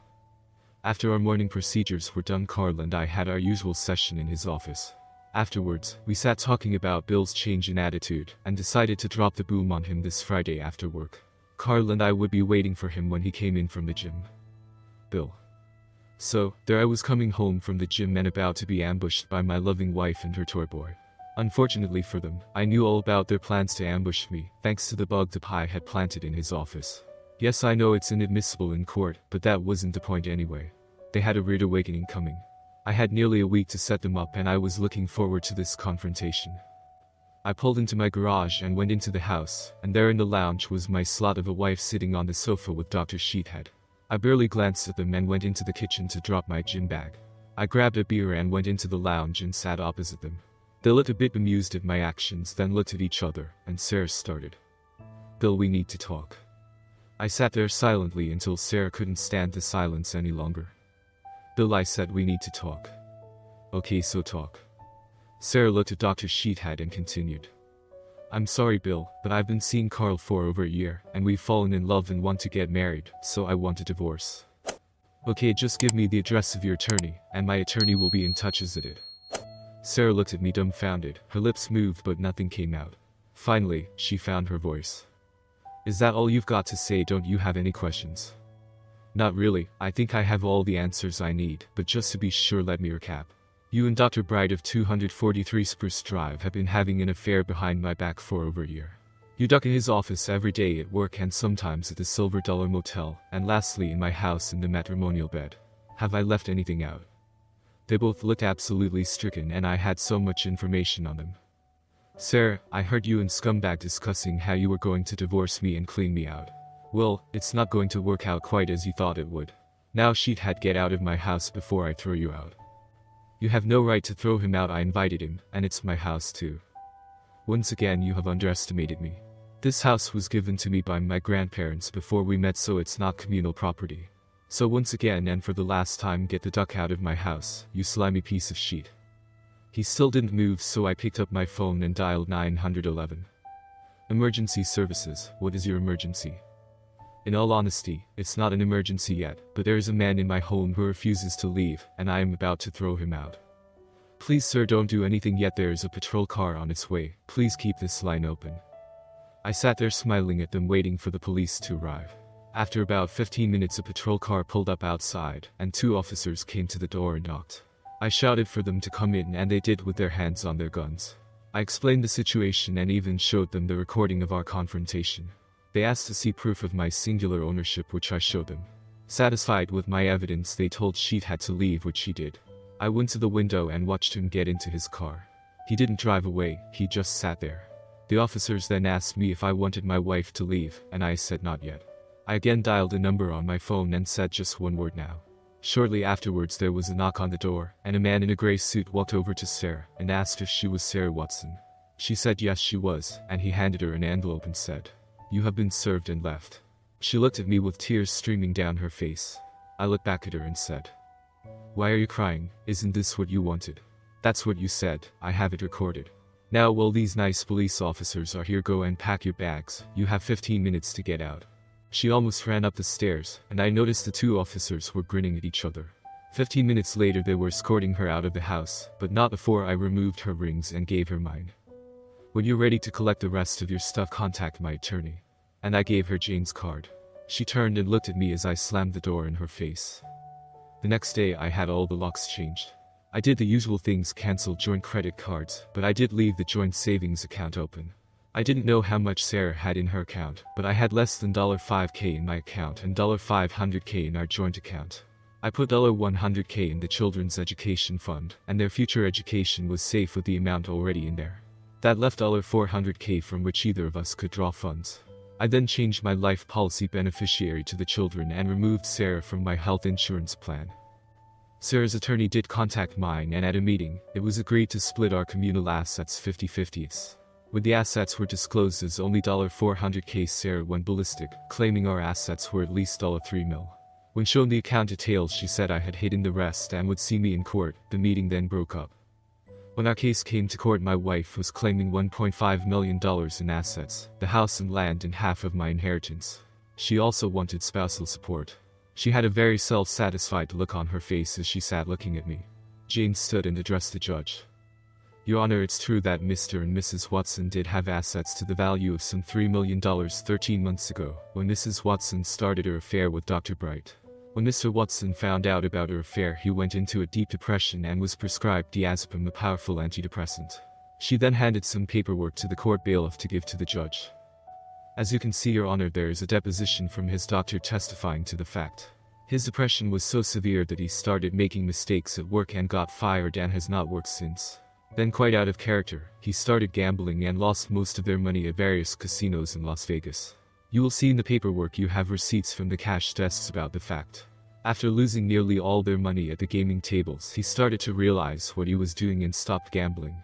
A: After our morning procedures were done Carl and I had our usual session in his office. Afterwards, we sat talking about Bill's change in attitude and decided to drop the boom on him this Friday after work. Carl and I would be waiting for him when he came in from the gym. So, there I was coming home from the gym and about to be ambushed by my loving wife and her toy boy. Unfortunately for them, I knew all about their plans to ambush me, thanks to the bug the PI had planted in his office. Yes I know it's inadmissible in court, but that wasn't the point anyway. They had a rude awakening coming. I had nearly a week to set them up and I was looking forward to this confrontation. I pulled into my garage and went into the house, and there in the lounge was my slut of a wife sitting on the sofa with Dr. Sheethead. I barely glanced at them and went into the kitchen to drop my gym bag. I grabbed a beer and went into the lounge and sat opposite them. They looked a bit amused at my actions then looked at each other, and Sara started. Bill we need to talk. I sat there silently until Sara couldn't stand the silence any longer. Bill I said we need to talk. Okay, so talk. Sara looked at Dr. Sheethead and continued. I'm sorry, Bill, but I've been seeing Carl for over a year, and we've fallen in love and want to get married, so I want a divorce. Okay, just give me the address of your attorney, and my attorney will be in touch as it did. Sara looked at me dumbfounded, her lips moved but nothing came out. Finally, she found her voice. Is that all you've got to say? Don't you have any questions? Not really, I think I have all the answers I need, but just to be sure let me recap. You and Dr. Bright of 243 Spruce Drive have been having an affair behind my back for over a year. You duck in his office every day at work and sometimes at the Silver Dollar Motel, and lastly in my house in the matrimonial bed. Have I left anything out? They both looked absolutely stricken and I had so much information on them. Sir, I heard you and Scumbag discussing how you were going to divorce me and clean me out. Well, it's not going to work out quite as you thought it would. Now Sheethead get out of my house before I throw you out. You have no right to throw him out I invited him, and it's my house too. Once again you have underestimated me. This house was given to me by my grandparents before we met so it's not communal property. So once again and for the last time get the duck out of my house, you slimy piece of shit. He still didn't move so I picked up my phone and dialed 911. Emergency services, what is your emergency? In all honesty, it's not an emergency yet, but there is a man in my home who refuses to leave, and I am about to throw him out. Please sir don't do anything yet there is a patrol car on its way, please keep this line open. I sat there smiling at them waiting for the police to arrive. After about 15 minutes a patrol car pulled up outside, and two officers came to the door and knocked. I shouted for them to come in and they did with their hands on their guns. I explained the situation and even showed them the recording of our confrontation. They asked to see proof of my singular ownership which I showed them. Satisfied with my evidence they told Sheethead to leave which he did. I went to the window and watched him get into his car. He didn't drive away, he just sat there. The officers then asked me if I wanted my wife to leave, and I said not yet. I again dialed a number on my phone and said just one word now. Shortly afterwards there was a knock on the door, and a man in a grey suit walked over to Sara and asked if she was Sara Watson. She said yes she was, and he handed her an envelope and said, You have been served and left. She looked at me with tears streaming down her face. I looked back at her and said, Why are you crying, isn't this what you wanted? That's what you said, I have it recorded. Now while these nice police officers are here go and pack your bags, you have 15 minutes to get out. She almost ran up the stairs, and I noticed the two officers were grinning at each other. Fifteen minutes later they were escorting her out of the house, but not before I removed her rings and gave her mine. When you're ready to collect the rest of your stuff contact my attorney. And I gave her Jane's card. She turned and looked at me as I slammed the door in her face. The next day I had all the locks changed. I did the usual things cancel joint credit cards, but I did leave the joint savings account open. I didn't know how much Sara had in her account, but I had less than $5k in my account and $500k in our joint account. I put $100k in the children's education fund, and their future education was safe with the amount already in there. That left $400k from which either of us could draw funds. I then changed my life policy beneficiary to the children and removed Sara from my health insurance plan. Sara's attorney did contact mine and at a meeting, it was agreed to split our communal assets 50-50s. When the assets were disclosed as only $400k Sara went ballistic, claiming our assets were at least $3 mil. When shown the account details she said I had hidden the rest and would see me in court, the meeting then broke up. When our case came to court my wife was claiming $1.5 million in assets, the house and land and half of my inheritance. She also wanted spousal support. She had a very self-satisfied look on her face as she sat looking at me. Jane stood and addressed the judge. Your Honor, it's true that Mr. and Mrs. Watson did have assets to the value of some $3 million 13 months ago, when Mrs. Watson started her affair with Dr. Bright. When Mr. Watson found out about her affair, he went into a deep depression and was prescribed diazepam, a powerful antidepressant. She then handed some paperwork to the court bailiff to give to the judge. As you can see, Your Honor, there is a deposition from his doctor testifying to the fact. His depression was so severe that he started making mistakes at work and got fired and has not worked since. Then quite out of character, he started gambling and lost most of their money at various casinos in Las Vegas. You will see in the paperwork you have receipts from the cash desks about the fact. After losing nearly all their money at the gaming tables, he started to realize what he was doing and stopped gambling.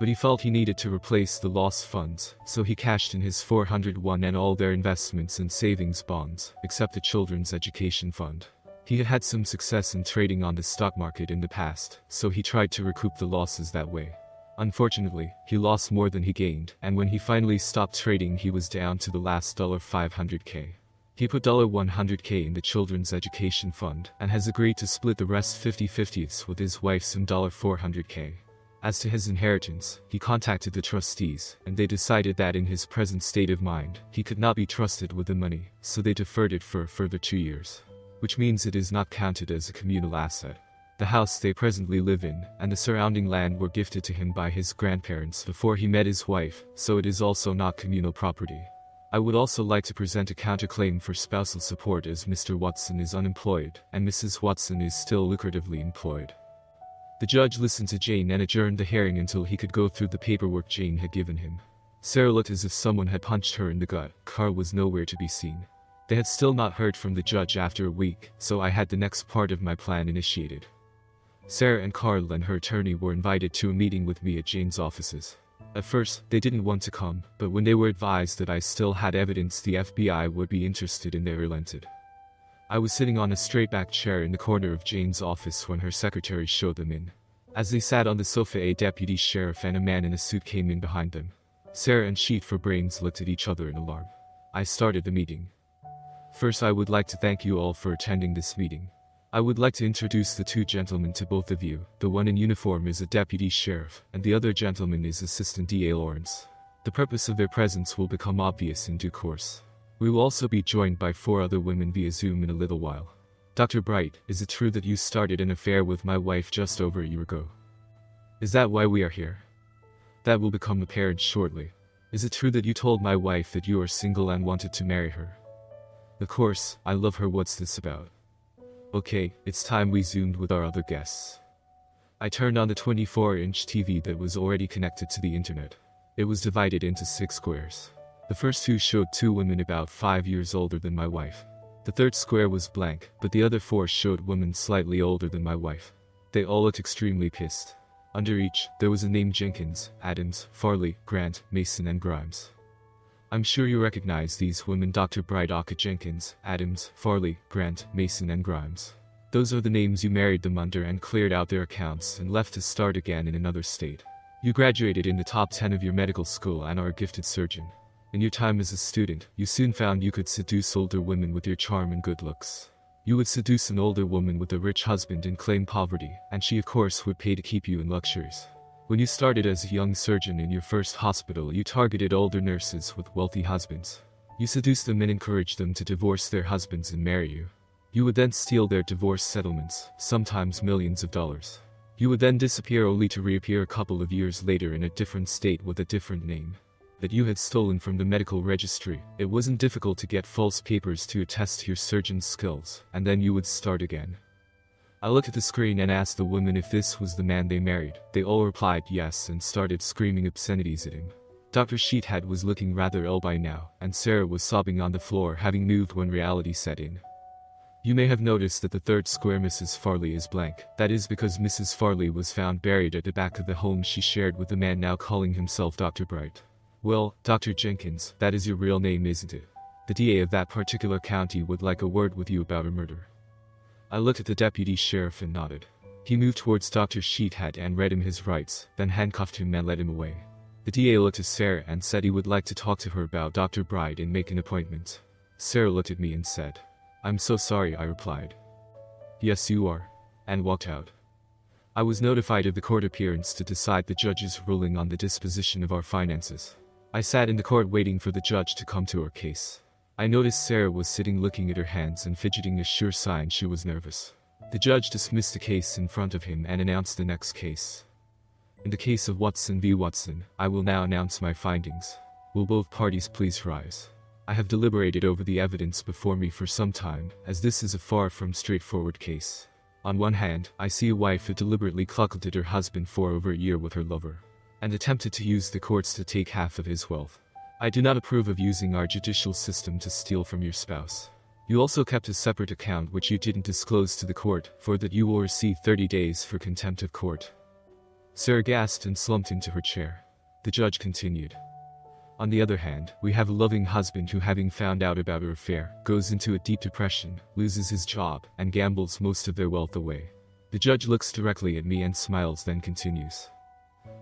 A: But he felt he needed to replace the lost funds, so he cashed in his 401 and all their investments and savings bonds, except the children's education fund. He had had some success in trading on the stock market in the past, so he tried to recoup the losses that way. Unfortunately, he lost more than he gained, and when he finally stopped trading he was down to the last $500k. He put $100k in the Children's Education Fund and has agreed to split the rest 50-50s with his wife some $400k. As to his inheritance, he contacted the trustees, and they decided that in his present state of mind, he could not be trusted with the money, so they deferred it for a further two years. Which means it is not counted as a communal asset. The house they presently live in, and the surrounding land were gifted to him by his grandparents before he met his wife, so it is also not communal property. I would also like to present a counterclaim for spousal support as Mr. Watson is unemployed, and Mrs. Watson is still lucratively employed. The judge listened to Jane and adjourned the hearing until he could go through the paperwork Jane had given him. Sara looked as if someone had punched her in the gut. Carl was nowhere to be seen. They had still not heard from the judge after a week, so I had the next part of my plan initiated. Sara and Carl and her attorney were invited to a meeting with me at Jane's offices. At first, they didn't want to come, but when they were advised that I still had evidence the FBI would be interested in they relented. I was sitting on a straight-back chair in the corner of Jane's office when her secretary showed them in. As they sat on the sofa a deputy sheriff and a man in a suit came in behind them. Sara and Sheet for Brains looked at each other in alarm. I started the meeting. First I would like to thank you all for attending this meeting. I would like to introduce the two gentlemen to both of you. The one in uniform is a deputy sheriff, and the other gentleman is Assistant DA Lawrence. The purpose of their presence will become obvious in due course. We will also be joined by four other women via Zoom in a little while. Dr. Bright, is it true that you started an affair with my wife just over a year ago? Is that why we are here? That will become apparent shortly. Is it true that you told my wife that you are single and wanted to marry her? Of course, I love her what's this about? Okay, it's time we zoomed with our other guests. I turned on the 24-inch TV that was already connected to the internet. It was divided into six squares. The first two showed two women about five years older than my wife. The third square was blank, but the other four showed women slightly older than my wife. They all looked extremely pissed. Under each, there was a name Jenkins, Adams, Farley, Grant, Mason and Grimes. I'm sure you recognize these women Dr. Bright Aka Jenkins, Adams, Farley, Grant, Mason and Grimes. Those are the names you married them under and cleared out their accounts and left to start again in another state. You graduated in the top 10 of your medical school and are a gifted surgeon. In your time as a student, you soon found you could seduce older women with your charm and good looks. You would seduce an older woman with a rich husband and claim poverty, and she of course would pay to keep you in luxuries. When you started as a young surgeon in your first hospital, you targeted older nurses with wealthy husbands. You seduced them and encouraged them to divorce their husbands and marry you. You would then steal their divorce settlements, sometimes millions of dollars. You would then disappear only to reappear a couple of years later in a different state with a different name that you had stolen from the medical registry. It wasn't difficult to get false papers to attest your surgeon's skills, and then you would start again. I looked at the screen and asked the women if this was the man they married. They all replied yes and started screaming obscenities at him. Dr. Sheethead was looking rather ill by now, and Sara was sobbing on the floor having moved when reality set in. You may have noticed that the third square Mrs. Farley is blank. That is because Mrs. Farley was found buried at the back of the home she shared with the man now calling himself Dr. Bright. Well, Dr. Jenkins, that is your real name, isn't it? The DA of that particular county would like a word with you about a murder. I looked at the deputy sheriff and nodded. He moved towards Dr. Sheethead and read him his rights, then handcuffed him and led him away. The DA looked at Sara and said he would like to talk to her about Dr. Bright and make an appointment. Sara looked at me and said, I'm so sorry, I replied. Yes, you are. And walked out. I was notified of the court appearance to decide the judge's ruling on the disposition of our finances. I sat in the court waiting for the judge to come to our case. I noticed Sara was sitting looking at her hands and fidgeting a sure sign she was nervous. The judge dismissed the case in front of him and announced the next case. In the case of Watson v. Watson, I will now announce my findings. Will both parties please rise? I have deliberated over the evidence before me for some time, as this is a far from straightforward case. On one hand, I see a wife who deliberately clucked her husband for over a year with her lover and attempted to use the courts to take half of his wealth. I do not approve of using our judicial system to steal from your spouse. You also kept a separate account which you didn't disclose to the court, for that you will receive 30 days for contempt of court. Sara gasped and slumped into her chair. The judge continued. On the other hand, we have a loving husband who having found out about her affair, goes into a deep depression, loses his job, and gambles most of their wealth away. The judge looks directly at me and smiles then continues.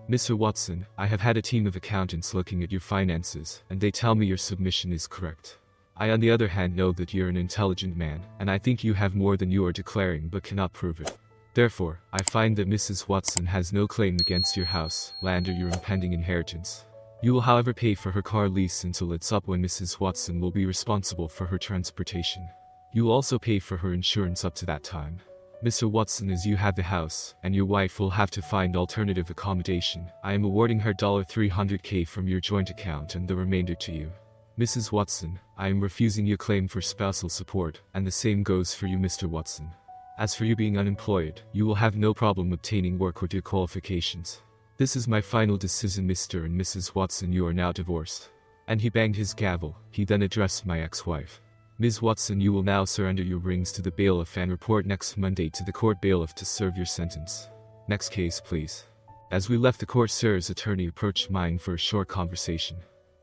A: Mr. Watson, I have had a team of accountants looking at your finances, and they tell me your submission is correct. I on the other hand know that you're an intelligent man, and I think you have more than you are declaring but cannot prove it. Therefore, I find that Mrs. Watson has no claim against your house, land or your impending inheritance. You will however pay for her car lease until it's up when Mrs. Watson will be responsible for her transportation. You will also pay for her insurance up to that time. Mr. Watson as you have the house, and your wife will have to find alternative accommodation. I am awarding her $300k from your joint account and the remainder to you. Mrs. Watson, I am refusing your claim for spousal support, and the same goes for you Mr. Watson. As for you being unemployed, you will have no problem obtaining work with your qualifications. This is my final decision Mr. and Mrs. Watson you are now divorced. And he banged his gavel, he then addressed my ex-wife. Ms. Watson you will now surrender your rings to the bailiff and report next Monday to the court bailiff to serve your sentence. Next case please. As we left the court Sara's attorney approached mine for a short conversation.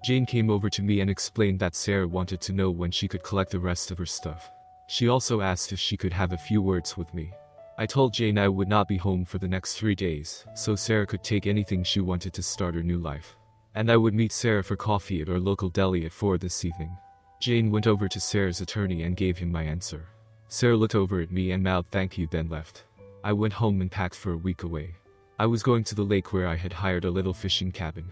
A: Jane came over to me and explained that Sara wanted to know when she could collect the rest of her stuff. She also asked if she could have a few words with me. I told Jane I would not be home for the next three days, so Sara could take anything she wanted to start her new life. And I would meet Sara for coffee at our local deli at 4 this evening. Jane went over to Sara's attorney and gave him my answer. Sara looked over at me and mouthed thank you then left. I went home and packed for a week away. I was going to the lake where I had hired a little fishing cabin.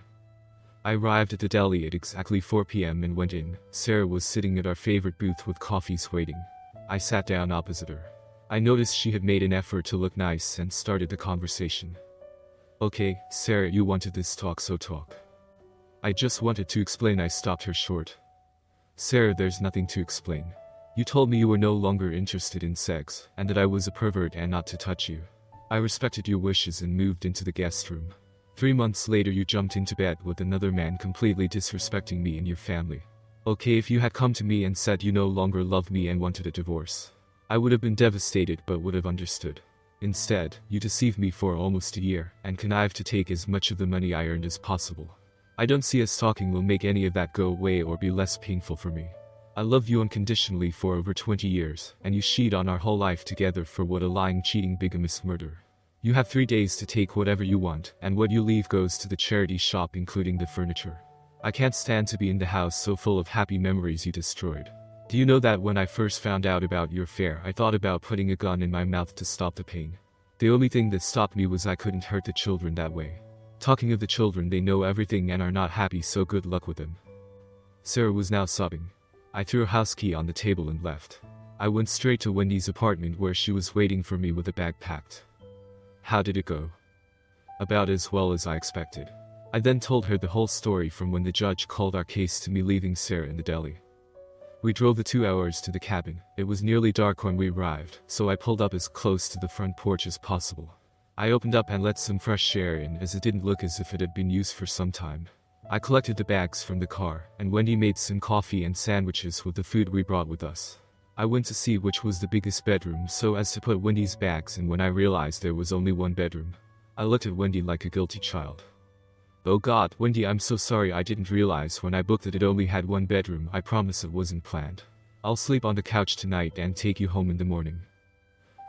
A: I arrived at the deli at exactly 4 p.m. and went in. Sara was sitting at our favorite booth with coffees waiting. I sat down opposite her. I noticed she had made an effort to look nice and started the conversation. Okay, Sara, you wanted this talk, so talk. I just wanted to explain, I stopped her short. Sara, there's nothing to explain. You told me you were no longer interested in sex, and that I was a pervert and not to touch you. I respected your wishes and moved into the guest room. Three months later, you jumped into bed with another man, completely disrespecting me and your family. Okay, if you had come to me and said you no longer loved me and wanted a divorce, I would have been devastated but would have understood. Instead, you deceived me for almost a year, and connived to take as much of the money I earned as possible. I don't see us talking will make any of that go away or be less painful for me. I love you unconditionally for over 20 years, and you cheat on our whole life together for what a lying, cheating, bigamous murder. You have three days to take whatever you want, and what you leave goes to the charity shop including the furniture. I can't stand to be in the house so full of happy memories you destroyed. Do you know that when I first found out about your affair I thought about putting a gun in my mouth to stop the pain. The only thing that stopped me was I couldn't hurt the children that way. Talking of the children they know everything and are not happy so good luck with them. Sara was now sobbing. I threw a house key on the table and left. I went straight to Wendy's apartment where she was waiting for me with a bag packed. How did it go? About as well as I expected. I then told her the whole story from when the judge called our case to me leaving Sara in the deli. We drove the two hours to the cabin. It was nearly dark when we arrived, so I pulled up as close to the front porch as possible. I opened up and let some fresh air in as it didn't look as if it had been used for some time. I collected the bags from the car, and Wendy made some coffee and sandwiches with the food we brought with us. I went to see which was the biggest bedroom so as to put Wendy's bags in when I realized there was only one bedroom. I looked at Wendy like a guilty child. Oh god, Wendy I'm so sorry I didn't realize when I booked that it only had one bedroom, I promise it wasn't planned. I'll sleep on the couch tonight and take you home in the morning.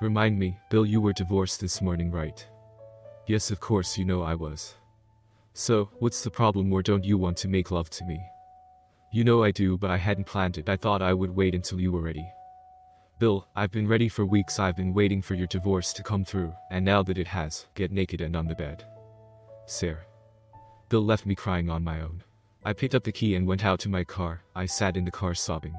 A: Remind me, Bill you were divorced this morning right? Yes of course you know I was. So, what's the problem or don't you want to make love to me? You know I do but I hadn't planned it I thought I would wait until you were ready. Bill, I've been ready for weeks I've been waiting for your divorce to come through, and now that it has, get naked and on the bed. Sara. Bill left me crying on my own. I picked up the key and went out to my car. I sat in the car sobbing.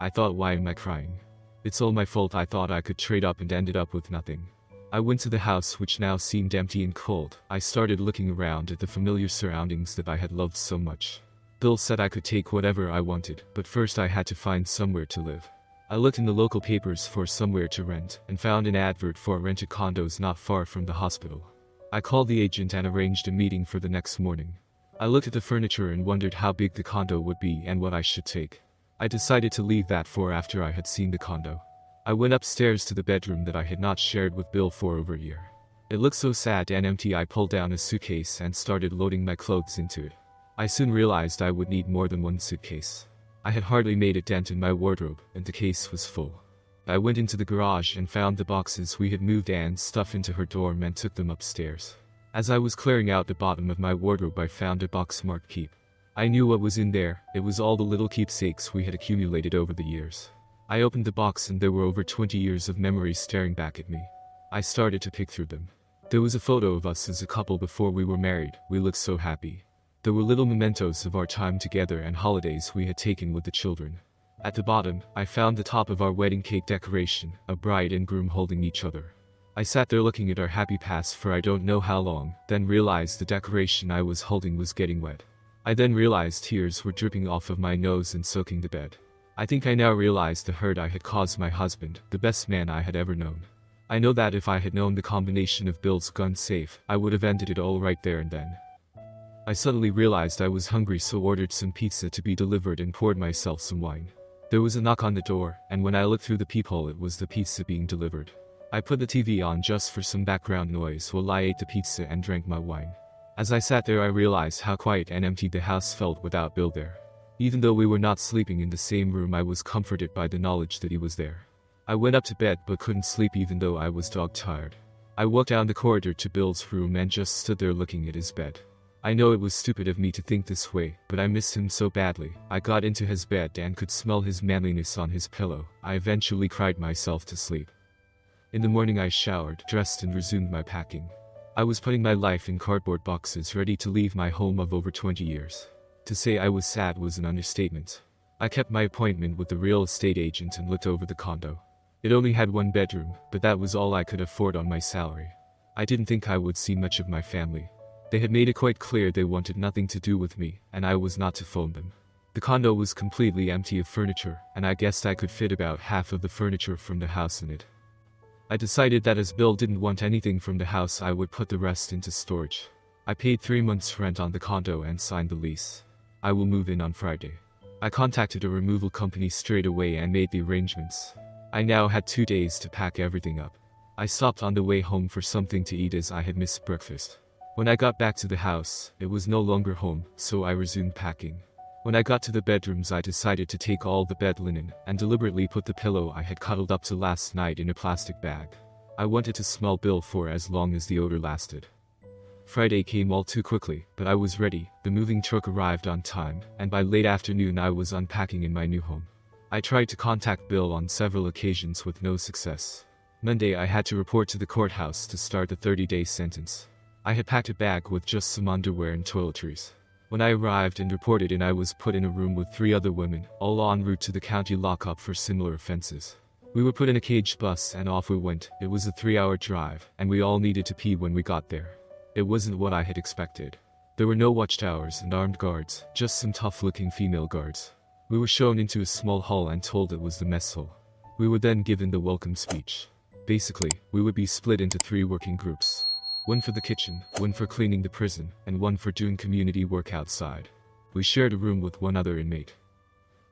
A: I thought why am I crying? It's all my fault I thought I could trade up and ended up with nothing. I went to the house which now seemed empty and cold. I started looking around at the familiar surroundings that I had loved so much. Bill said I could take whatever I wanted, but first I had to find somewhere to live. I looked in the local papers for somewhere to rent, and found an advert for rented condos not far from the hospital. I called the agent and arranged a meeting for the next morning. I looked at the furniture and wondered how big the condo would be and what I should take. I decided to leave that for after I had seen the condo. I went upstairs to the bedroom that I had not shared with Bill for over a year. It looked so sad and empty I pulled down a suitcase and started loading my clothes into it. I soon realized I would need more than one suitcase. I had hardly made a dent in my wardrobe, and the case was full. I went into the garage and found the boxes we had moved Anne's stuff into her dorm and took them upstairs. As I was clearing out the bottom of my wardrobe I found a box marked keep. I knew what was in there, it was all the little keepsakes we had accumulated over the years. I opened the box and there were over 20 years of memories staring back at me. I started to pick through them. There was a photo of us as a couple before we were married, we looked so happy. There were little mementos of our time together and holidays we had taken with the children. At the bottom, I found the top of our wedding cake decoration, a bride and groom holding each other. I sat there looking at our happy past for I don't know how long, then realized the decoration I was holding was getting wet. I then realized tears were dripping off of my nose and soaking the bed. I think I now realized the hurt I had caused my husband, the best man I had ever known. I know that if I had known the combination of Bill's gun safe, I would have ended it all right there and then. I suddenly realized I was hungry so ordered some pizza to be delivered and poured myself some wine. There was a knock on the door, and when I looked through the peephole it was the pizza being delivered. I put the TV on just for some background noise while I ate the pizza and drank my wine. As I sat there I realized how quiet and empty the house felt without Bill there. Even though we were not sleeping in the same room I was comforted by the knowledge that he was there. I went up to bed but couldn't sleep even though I was dog tired. I walked down the corridor to Bill's room and just stood there looking at his bed. I know it was stupid of me to think this way, but I missed him so badly. I got into his bed and could smell his manliness on his pillow. I eventually cried myself to sleep. In the morning I showered, dressed and resumed my packing. I was putting my life in cardboard boxes ready to leave my home of over 20 years. To say I was sad was an understatement. I kept my appointment with the real estate agent and looked over the condo. It only had one bedroom, but that was all I could afford on my salary. I didn't think I would see much of my family. They had made it quite clear they wanted nothing to do with me, and I was not to phone them. The condo was completely empty of furniture, and I guessed I could fit about half of the furniture from the house in it. I decided that as Bill didn't want anything from the house I would put the rest into storage. I paid three months rent on the condo and signed the lease. I will move in on Friday. I contacted a removal company straight away and made the arrangements. I now had two days to pack everything up. I stopped on the way home for something to eat as I had missed breakfast. When I got back to the house, it was no longer home, so I resumed packing. When I got to the bedrooms I decided to take all the bed linen and deliberately put the pillow I had cuddled up to last night in a plastic bag. I wanted to smell Bill for as long as the odor lasted. Friday came all too quickly, but I was ready, the moving truck arrived on time, and by late afternoon I was unpacking in my new home. I tried to contact Bill on several occasions with no success. Monday I had to report to the courthouse to start the 30-day sentence. I had packed a bag with just some underwear and toiletries. When I arrived and reported in I was put in a room with three other women, all en route to the county lockup for similar offenses. We were put in a caged bus and off we went, it was a three-hour drive, and we all needed to pee when we got there. It wasn't what I had expected. There were no watchtowers and armed guards, just some tough-looking female guards. We were shown into a small hall and told it was the mess hall. We were then given the welcome speech. Basically, we would be split into three working groups one for the kitchen, one for cleaning the prison, and one for doing community work outside. We shared a room with one other inmate.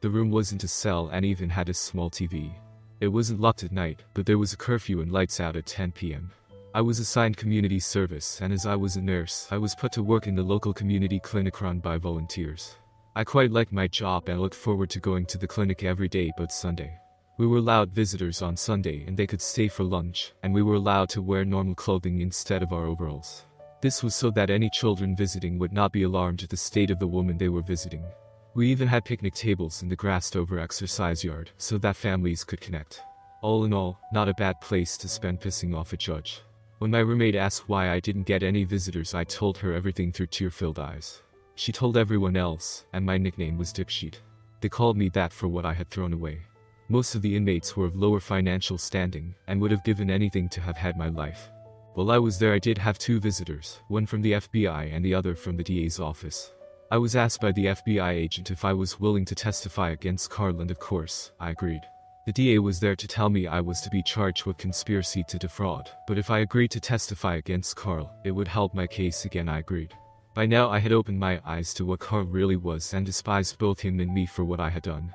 A: The room wasn't a cell and even had a small TV. It wasn't locked at night, but there was a curfew and lights out at 10 p.m. I was assigned community service and as I was a nurse, I was put to work in the local community clinic run by volunteers. I quite liked my job and looked forward to going to the clinic every day but Sunday. We were allowed visitors on Sunday and they could stay for lunch, and we were allowed to wear normal clothing instead of our overalls. This was so that any children visiting would not be alarmed at the state of the woman they were visiting. We even had picnic tables in the grassed over exercise yard so that families could connect. All in all, not a bad place to spend pissing off a judge. When my roommate asked why I didn't get any visitors I told her everything through tear-filled eyes. She told everyone else, and my nickname was Dipsheet. They called me that for what I had thrown away. Most of the inmates were of lower financial standing and would have given anything to have had my life. While I was there I did have two visitors, one from the FBI and the other from the DA's office. I was asked by the FBI agent if I was willing to testify against Carl and of course, I agreed. The DA was there to tell me I was to be charged with conspiracy to defraud, but if I agreed to testify against Carl, it would help my case again I agreed. By now I had opened my eyes to what Carl really was and despised both him and me for what I had done.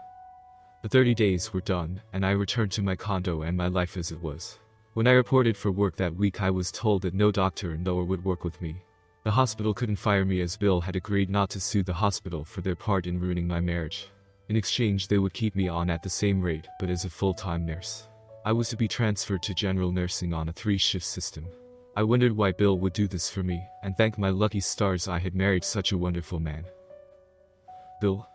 A: The 30 days were done, and I returned to my condo and my life as it was. When I reported for work that week I was told that no doctor in Lower would work with me. The hospital couldn't fire me as Bill had agreed not to sue the hospital for their part in ruining my marriage. In exchange, they would keep me on at the same rate, but as a full-time nurse. I was to be transferred to general nursing on a three-shift system. I wondered why Bill would do this for me, and thanked my lucky stars I had married such a wonderful man. Bill.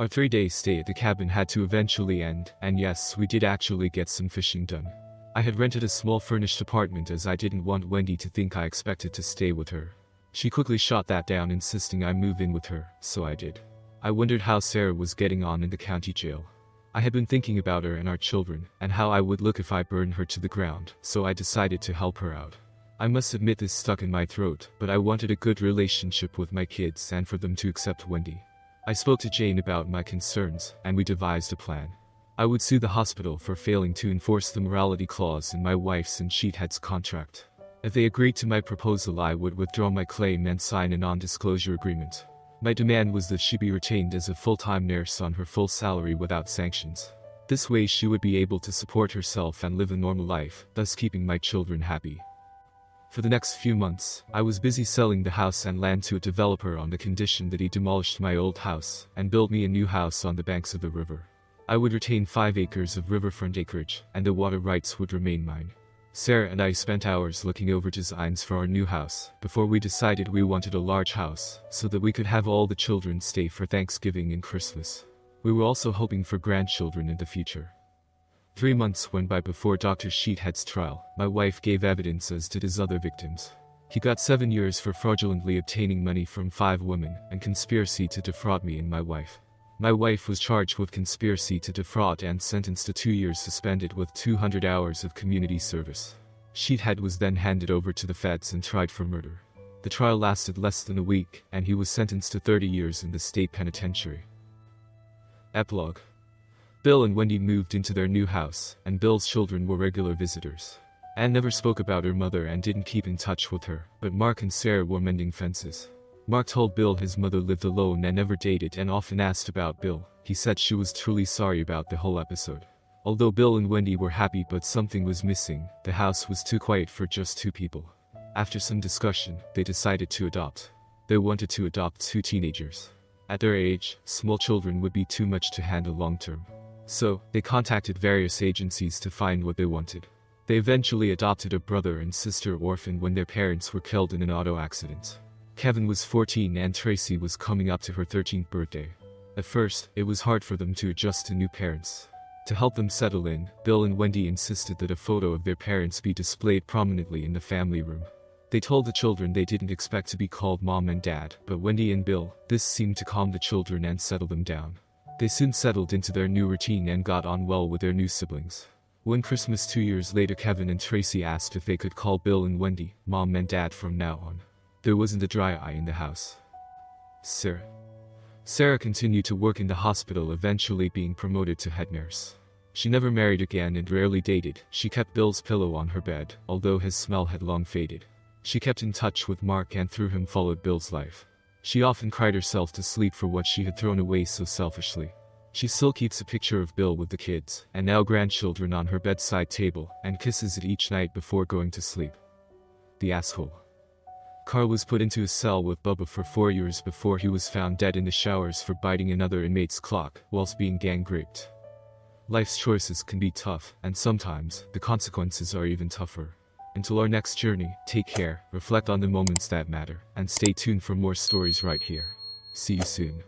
A: Our three-day stay at the cabin had to eventually end, and yes, we did actually get some fishing done. I had rented a small furnished apartment as I didn't want Wendy to think I expected to stay with her. She quickly shot that down insisting I move in with her, so I did. I wondered how Sara was getting on in the county jail. I had been thinking about her and our children, and how I would look if I burned her to the ground, so I decided to help her out. I must admit this stuck in my throat, but I wanted a good relationship with my kids and for them to accept Wendy. I spoke to Jane about my concerns, and we devised a plan. I would sue the hospital for failing to enforce the morality clause in my wife's and Sheethead's contract. If they agreed to my proposal I would withdraw my claim and sign a non-disclosure agreement. My demand was that she be retained as a full-time nurse on her full salary without sanctions. This way she would be able to support herself and live a normal life, thus keeping my children happy. For the next few months, I was busy selling the house and land to a developer on the condition that he demolished my old house and built me a new house on the banks of the river. I would retain 5 acres of riverfront acreage, and the water rights would remain mine. Sara and I spent hours looking over designs for our new house before we decided we wanted a large house so that we could have all the children stay for Thanksgiving and Christmas. We were also hoping for grandchildren in the future. Three months went by before Dr. Sheethead's trial. My wife gave evidence as did his other victims. He got seven years for fraudulently obtaining money from five women and conspiracy to defraud me and my wife. My wife was charged with conspiracy to defraud and sentenced to two years suspended with 200 hours of community service. Sheethead was then handed over to the feds and tried for murder. The trial lasted less than a week, and he was sentenced to 30 years in the state penitentiary. Epilogue Bill and Wendy moved into their new house, and Bill's children were regular visitors. Anne never spoke about her mother and didn't keep in touch with her, but Mark and Sara were mending fences. Mark told Bill his mother lived alone and never dated and often asked about Bill. He said she was truly sorry about the whole episode. Although Bill and Wendy were happy but something was missing, the house was too quiet for just two people. After some discussion, they decided to adopt. They wanted to adopt two teenagers. At their age, small children would be too much to handle long term. So, they contacted various agencies to find what they wanted. They eventually adopted a brother and sister orphan when their parents were killed in an auto accident. Kevin was 14 and Tracy was coming up to her 13th birthday. At first, it was hard for them to adjust to new parents. To help them settle in, Bill and Wendy insisted that a photo of their parents be displayed prominently in the family room. They told the children they didn't expect to be called mom and dad, but Wendy and Bill, this seemed to calm the children and settle them down. They soon settled into their new routine and got on well with their new siblings. One Christmas two years later Kevin and Tracy asked if they could call Bill and Wendy, mom and dad from now on. There wasn't a dry eye in the house. Sara. Sara continued to work in the hospital eventually being promoted to head nurse. She never married again and rarely dated. She kept Bill's pillow on her bed, although his smell had long faded. She kept in touch with Mark and through him followed Bill's life. She often cried herself to sleep for what she had thrown away so selfishly. She still keeps a picture of Bill with the kids, and now grandchildren on her bedside table, and kisses it each night before going to sleep. The asshole. Carl was put into a cell with Bubba for four years before he was found dead in the showers for biting another inmate's clock whilst being gang raped. Life's choices can be tough, and sometimes, the consequences are even tougher. Until our next journey, take care, reflect on the moments that matter, and stay tuned for more stories right here. See you soon.